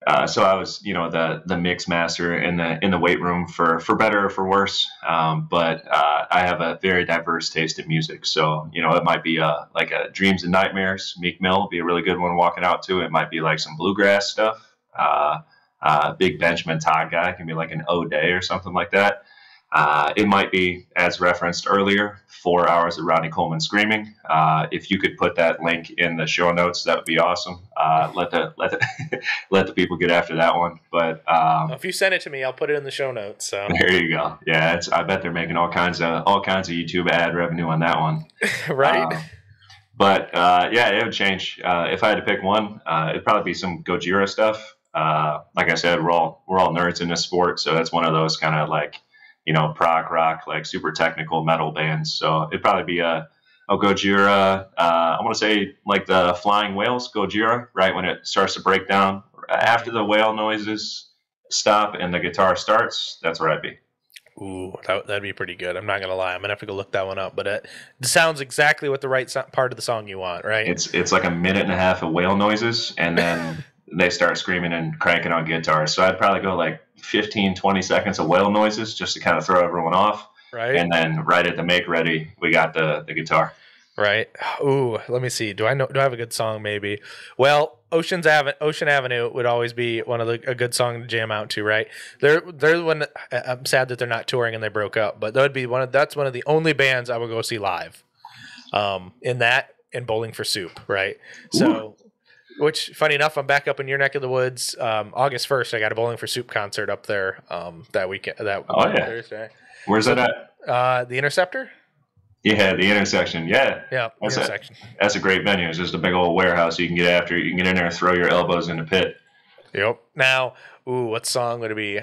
uh, so I was, you know, the the mix master in the in the weight room for for better or for worse. Um, but uh, I have a very diverse taste in music. So you know, it might be a like a Dreams and Nightmares. Meek Mill be a really good one walking out to. It might be like some bluegrass stuff. Uh, uh, big Benjamin Tod guy can be like an O'Day or something like that. Uh, it might be, as referenced earlier, four hours of Ronnie Coleman screaming. Uh, if you could put that link in the show notes, that would be awesome. Uh, let the let the let the people get after that one. But um, if you send it to me, I'll put it in the show notes. So there you go. Yeah, it's, I bet they're making all kinds of all kinds of YouTube ad revenue on that one. right. Um, but uh, yeah, it would change. Uh, if I had to pick one, uh, it'd probably be some Gojira stuff. Uh, like I said, we're all we're all nerds in this sport, so that's one of those kind of like you know prog rock, like super technical metal bands. So it'd probably be a, a Gojira. Uh, I want to say like the Flying Whales Gojira, right when it starts to break down after the whale noises stop and the guitar starts. That's where I'd be. Ooh, that, that'd be pretty good. I'm not gonna lie. I'm gonna have to go look that one up. But it, it sounds exactly what the right so- part of the song you want, right? It's it's like a minute and a half of whale noises, and then they start screaming and cranking on guitars. So I'd probably go like 15, 20 seconds of whale noises just to kind of throw everyone off. right. And then right at the make ready, we got the, the guitar. Right. Ooh, let me see. Do I know? Do I have a good song? Maybe. Well, Ocean's Avenue, Ocean Avenue would always be one of the a good song to jam out to. Right. They're they're one. I'm sad that they're not touring and they broke up, but that would be one of that's one of the only bands I would go see live. Um, in that and Bowling for Soup. Right. So. Which, funny enough, I'm back up in your neck of the woods. Um, August 1st, I got a Bowling for Soup concert up there um, that weekend. That Oh, yeah. Thursday. Where's that at? Uh, the Interceptor. Yeah, the intersection. Yeah, Yeah, That's intersection. that's a great venue. It's just a big old warehouse you can get after. You can get in there and throw your elbows in the pit. Yep. Now, ooh, what song would it be?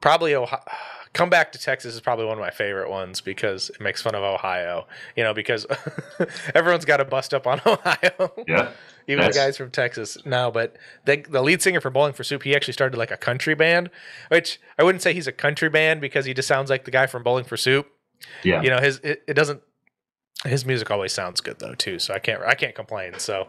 Probably Ohio. Come Back to Texas is probably one of my favorite ones because it makes fun of Ohio. You know, because everyone's got to bust up on Ohio, Yeah. even the guys from Texas. No, but the, the lead singer for Bowling for Soup, he actually started like a country band, which I wouldn't say he's a country band because he just sounds like the guy from Bowling for Soup. Yeah. You know, his it, it doesn't. His music always sounds good though too, so I can't I can't complain. So,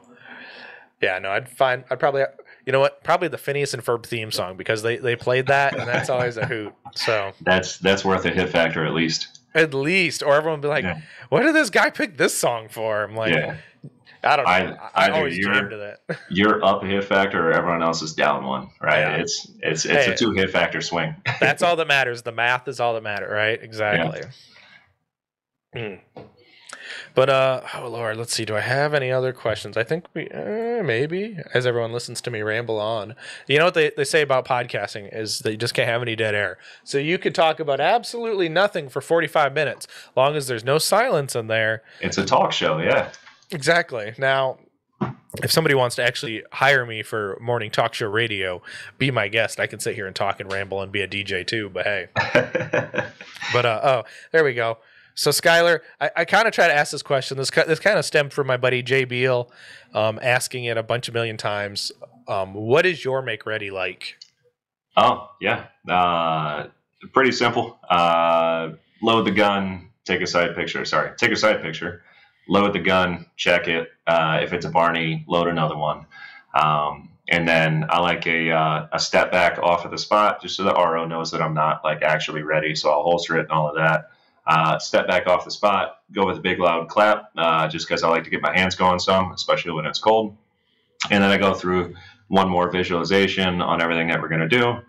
yeah, no, I'd find I'd probably you know what probably the Phineas and Ferb theme song because they they played that and that's always a hoot. So That's that's worth a hit factor at least. At least, or everyone would be like, Yeah. "What did this guy pick this song for?" I'm like, yeah, I don't know. I- I, I either always jam to that. you're up a hit factor or everyone else is down one, right? Yeah. It's it's it's Hey. a two hit factor swing. That's all that matters. The math is all that matter, right? Exactly. Hmm. But uh, oh lord, let's see. Do I have any other questions? I think we uh, maybe as everyone listens to me ramble on. You know what they, they say about podcasting is that you just can't have any dead air. So you could talk about absolutely nothing for forty five minutes, long as there's no silence in there. It's a talk show, yeah. Exactly. Now, if somebody wants to actually hire me for morning talk show radio, be my guest. I can sit here and talk and ramble and be a DJ too. But hey. But uh, oh, there we go. So Skyler, I, I kind of try to ask this question. This this kind of stemmed from my buddy Jay Beal, um, asking it a bunch of million times. Um, what is your make ready like? oh yeah, uh, pretty simple. Uh, load the gun, take a side picture. Sorry, take a side picture. Load the gun, check it. Uh, if it's a Barney, load another one. Um, and then I like a uh, a step back off of the spot, just so the RO knows that I'm not like actually ready. So I'll holster it and all of that. Uh, step back off the spot, go with a big loud clap, uh, just because I like to get my hands going some, especially when it's cold. And then I go through one more visualization on everything that we're going to do.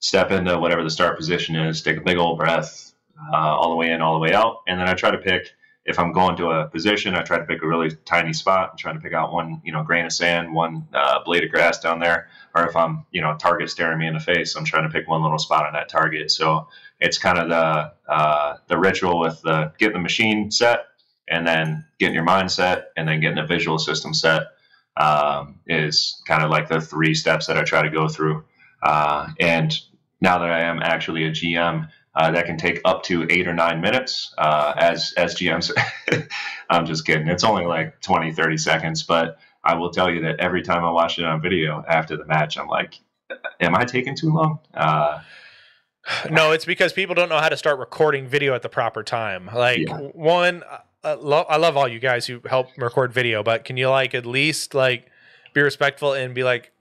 Step into whatever the start position is, take a big old breath, uh, all the way in, all the way out. And then I try to pick, if I'm going to a position, I try to pick a really tiny spot and try to pick out one, you know, grain of sand, one uh, blade of grass down there. Or if I'm, you know, target staring me in the face, I'm trying to pick one little spot on that target. So it's kind of the uh, the ritual with the getting the machine set and then getting your mindset and then getting the visual system set um, is kind of like the three steps that I try to go through. Uh, and now that I am actually a GM, uh, that can take up to eight or nine minutes uh, as as GMs. I'm just kidding. It's only like 20, 30 seconds, but I will tell you that every time I watch it on video after the match, I'm like, am I taking too long? No, it's because people don't know how to start recording video at the proper time. Like Yeah. one, uh, lo- I love all you guys who help record video, but can you like at least like be respectful and be like,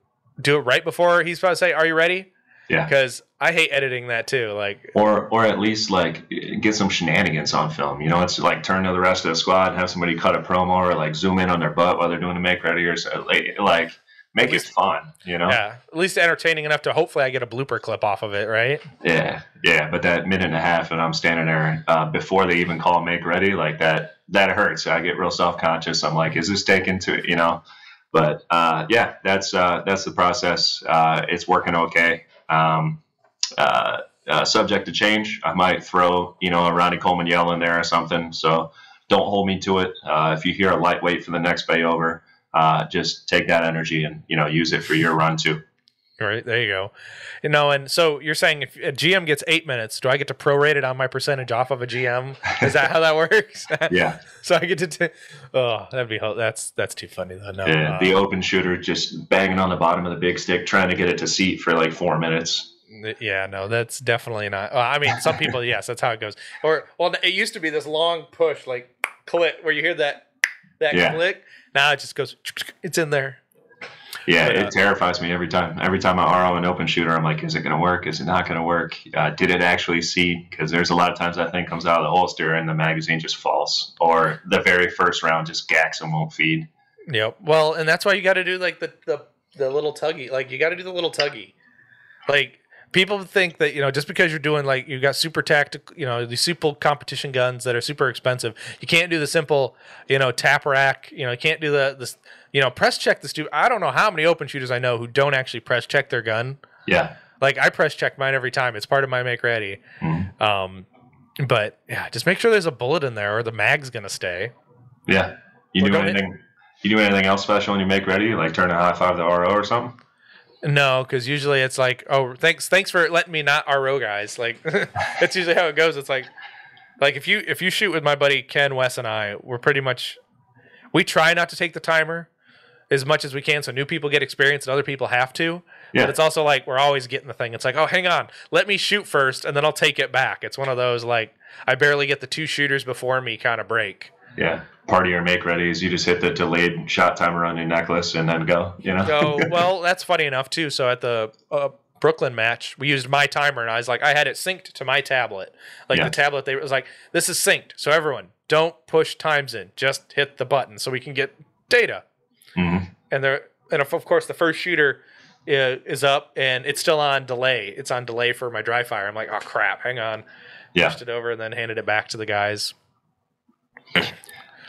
do it right before he's about to say, "Are you ready?" yeah. Because I hate editing that too. Like, or or at least like get some shenanigans on film. You know, it's like turn to the rest of the squad have somebody cut a promo or like zoom in on their butt while they're doing the make ready or so, like, like make it fun. You know, yeah, at least entertaining enough to hopefully I get a blooper clip off of it, right? yeah, yeah. But that minute and a half, and I'm standing there uh, before they even call make ready, like that that hurts. I get real self conscious. I'm like, is this taken to you know? But uh, yeah, that's uh, that's the process. Uh, it's working okay. Um, uh, uh, subject to change. I might throw, you know, a Ronnie Coleman yell in there or something. So don't hold me to it. Uh, if you hear a lightweight for the next bay over, uh, just take that energy and you know use it for your run too. Right there you go. You know, and so you're saying if a GM gets eight minutes, do I get to prorate it on my percentage off of a GM? Is that how that works? Yeah, so I get to. T- oh, that'd be that's that's too funny though. No, yeah. uh, the open shooter just banging on the bottom of the big stick, trying to get it to seat for like four minutes. yeah, no, that's definitely not. Well, I mean, some people, yes, that's how it goes. Or well, it used to be this long push, like click, where you hear that that Yeah. click. Now it just goes. It's in there. Yeah, But, uh, it terrifies me every time. Every time I RO an open shooter, I'm like, is it going to work? Is it not going to work? Uh, did it actually see? Because there's a lot of times that thing comes out of the holster and the magazine just falls, or the very first round just gacks and won't feed. Yep. Well, and that's why you got to do like the the the little tuggy. Like you got to do the little tuggy. Like people think that you know just because you're doing like you got super tactical, you know, these super competition guns that are super expensive, you can't do the simple, you know, tap rack. You know, you can't do the this, you know, press check the stu. I don't know how many open shooters I know who don't actually press check their gun. Yeah. Like I press check mine every time. It's part of my make ready. Mhm. Um, but yeah, just make sure there's a bullet in there or the mag's gonna stay. Yeah. You Or do don't hit- anything? You do anything else special when you make ready? Like turn a high five to RO or something? No, because usually it's like, oh, thanks, thanks for letting me not our RO guys. Like, that's usually how it goes. It's like, like if you if you shoot with my buddy Ken Wes and I, we're pretty much, we try not to take the timer as much as we can, so new people get experience and other people have to. Yeah. But it's also like we're always getting the thing. It's like, oh, hang on, let me shoot first, and then I'll take it back. It's one of those like I barely get the two shooters before me kind of break. Yeah. Part of your make ready is you just hit the delayed shot timer on your necklace and then go. You know. So, well, that's funny enough too. So at the uh, Brooklyn match, we used my timer, and I was like, I had it synced to my tablet. Like Yeah. the tablet, they was like, this is synced. So everyone, don't push times in, just hit the button so we can get data. Mhm. And there, and of of course, the first shooter is up, and it's still on delay. It's on delay for my dry fire. I'm like, oh crap, hang on. Yeah, Pushed it over and then handed it back to the guys.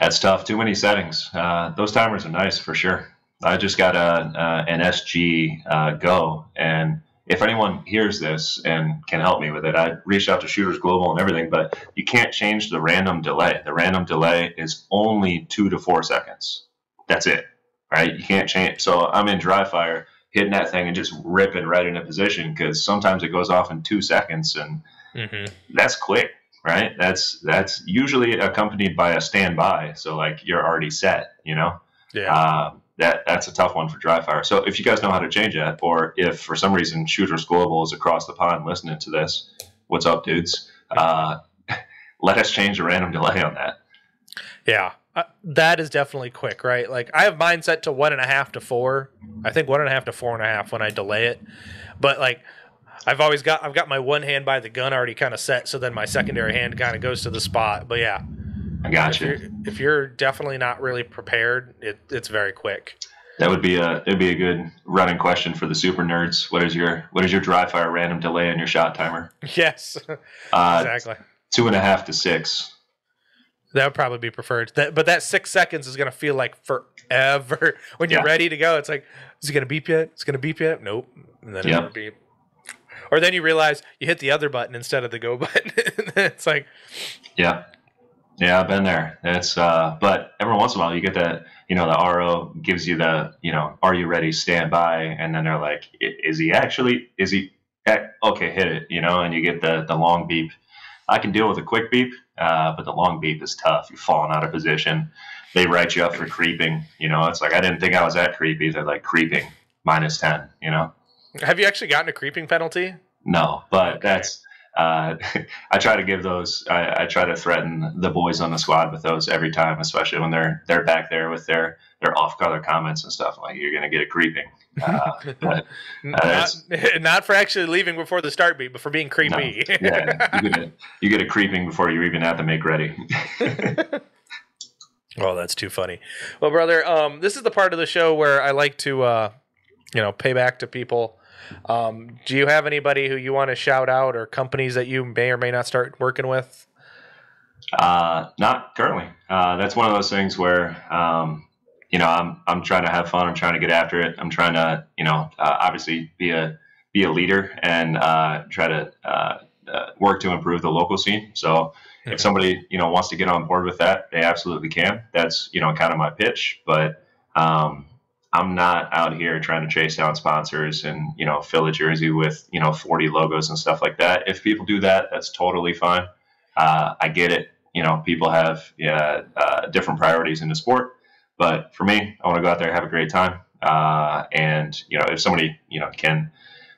that's tough. Too many settings. Uh, those timers are nice for sure. I just got a uh, an SG uh, Go, and if anyone hears this and can help me with it, I reached out to Shooters Global and everything, but you can't change the random delay. The random delay is only two to four seconds. That's it, right? You can't change. So I'm in dry fire, hitting that thing and just ripping right into position because sometimes it goes off in two seconds, and Mm-hmm. that's quick, right? That's that's usually accompanied by a standby, so like you're already set, you know. Yeah. Uh, that that's a tough one for dry fire. So if you guys know how to change that, or if for some reason Shooters Global is across the pond listening to this, what's up, dudes? Uh, let us change the random delay on that. Yeah, uh, that is definitely quick, right? Like I have mine set to one and a half to four. I think one and a half to four and a half when I delay it. But like, I've always got I've got my one hand by the gun already kind of set, so then my secondary hand kind of goes to the spot. But yeah, I got if you. you're, if you're definitely not really prepared, it, it's very quick. That would be a it'd be a good running question for the super nerds. What is your what is your dry fire random delay on your shot timer? Yes, Uh, exactly. Two and a half to six. That would probably be preferred. That, but that six seconds is gonna feel like forever when you're Yeah. ready to go. It's like, is it gonna beep yet? It's gonna beep yet? Nope. And then Yep. it'll beep. Or then you realize you hit the other button instead of the go button. it's like, Yeah. Yeah, I've been there. It's uh but every once in a while you get that, you know, the RO gives you the, you know, are you ready, stand by, and then they're like, is he actually is he eh, okay, hit it, you know, and you get the the long beep. I can deal with a quick beep, uh, but the long beep is tough. You're falling out of position. They write you up for creeping, you know. It's like I didn't think I was that creepy. They're like creeping minus ten, you know. Have you actually gotten a creeping penalty? No, but Okay. that's uh, I try to give those. I, I try to threaten the boys on the squad with those every time, especially when they're they're back there with their their off color comments and stuff. Like you're gonna get a creeping. Uh, but not, not for actually leaving before the start beat, but for being creepy. yeah, you get a you get a creeping before you even have to make ready. Oh, that's too funny. Well, brother, um, this is the part of the show where I like to, uh, you know, pay back to people. Um, do you have anybody who you want to shout out or companies that you may or may not start working with? Uh, not currently. Uh, that's one of those things where, um, you know, I'm I'm trying to have fun. I'm trying to get after it. I'm trying to, you know, uh, obviously be a be a leader and uh, try to uh, uh, work to improve the local scene. So if somebody you know wants to get on board with that, they absolutely can. That's you know kind of my pitch. But um, I'm not out here trying to chase down sponsors and you know fill a jersey with you know 40 logos and stuff like that. If people do that, that's totally fine. Uh, I get it. You know, people have yeah, uh, different priorities in the sport. But for me, I want to go out there, and have a great time, uh, and you know, if somebody you know can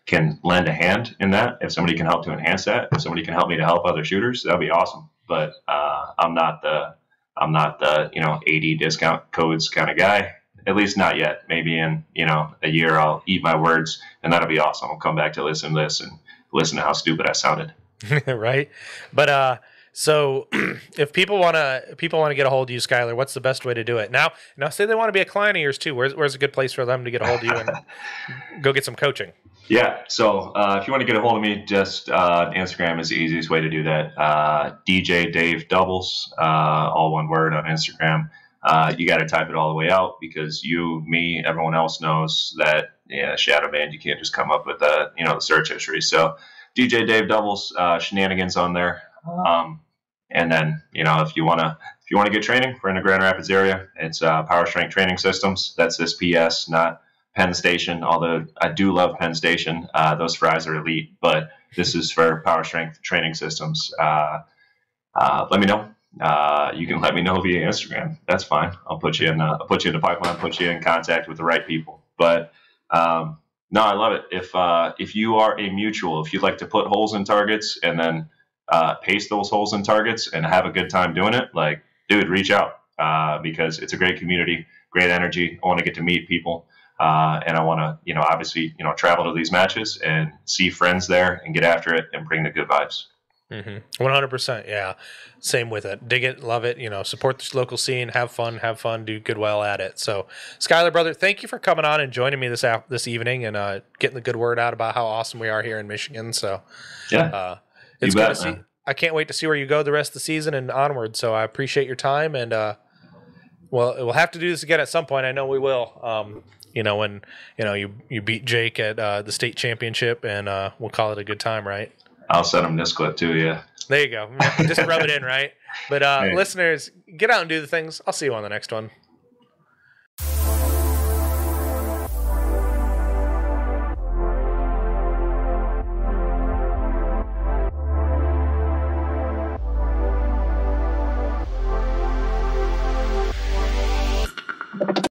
can lend a hand in that, if somebody can help to enhance that, if somebody can help me to help other shooters, that'd be awesome. But uh, I'm not the I'm not the you know 80 discount codes kind of guy. At least not yet. Maybe in you know a year I'll eat my words, and that'll be awesome. I'll come back to listen to this and listen to how stupid I sounded. right? But uh so if people want to people want to get a hold of you, Skyler, what's the best way to do it? Now, now say they want to be a client of yours too. Where's where's a good place for them to get a hold of you and go get some coaching? Yeah. So uh, if you want to get a hold of me, just uh, Instagram is the easiest way to do that. Uh, DJ Dave Doubles, uh, all one word on Instagram. Uh, you got to type it all the way out because you, me, everyone else knows that yeah, shadow band. You can't just come up with the you know the search history. So DJ Dave Doubles, uh, shenanigans on there. Um, and then you know if you want to if you want to get training, we're in the Grand Rapids area. It's uh, Power Strength Training Systems. That's this PS, not Penn Station, although I do love Penn Station. Uh, those fries are elite, but this is for power strength training systems. Uh, uh, let me know. Uh, you can let me know via Instagram. That's fine. I'll put you in. Uh, I'll put you in the pipeline. Put you in contact with the right people. But um, no, I love it. If uh, if you are a mutual, if you'd like to put holes in targets and then uh, paste those holes in targets and have a good time doing it, like dude, reach out uh, because it's a great community, great energy. I want to get to meet people. And I want to, you know, obviously, you know, travel to these matches and see friends there and get after it and bring the good vibes. Mm-hmm. One hundred percent. Yeah, same with it. Dig it, love it. You know, support the local scene, have fun, have fun, do good well at it. So, Skyler, brother, thank you for coming on and joining me this this evening and uh, getting the good word out about how awesome we are here in Michigan. So, Yeah, uh, it's good to see. I can't wait to see where you go the rest of the season and onward. So, I appreciate your time and uh, well, we'll have to do this again at some point. I know we will. Um, you know when you know you you beat Jake at uh, the state championship, and uh, we'll call it a good time, right? I'll send them this clip too. Yeah. There you go. Just rub it in, right? But uh, Hey. listeners, get out and do the things. I'll see you on the next one.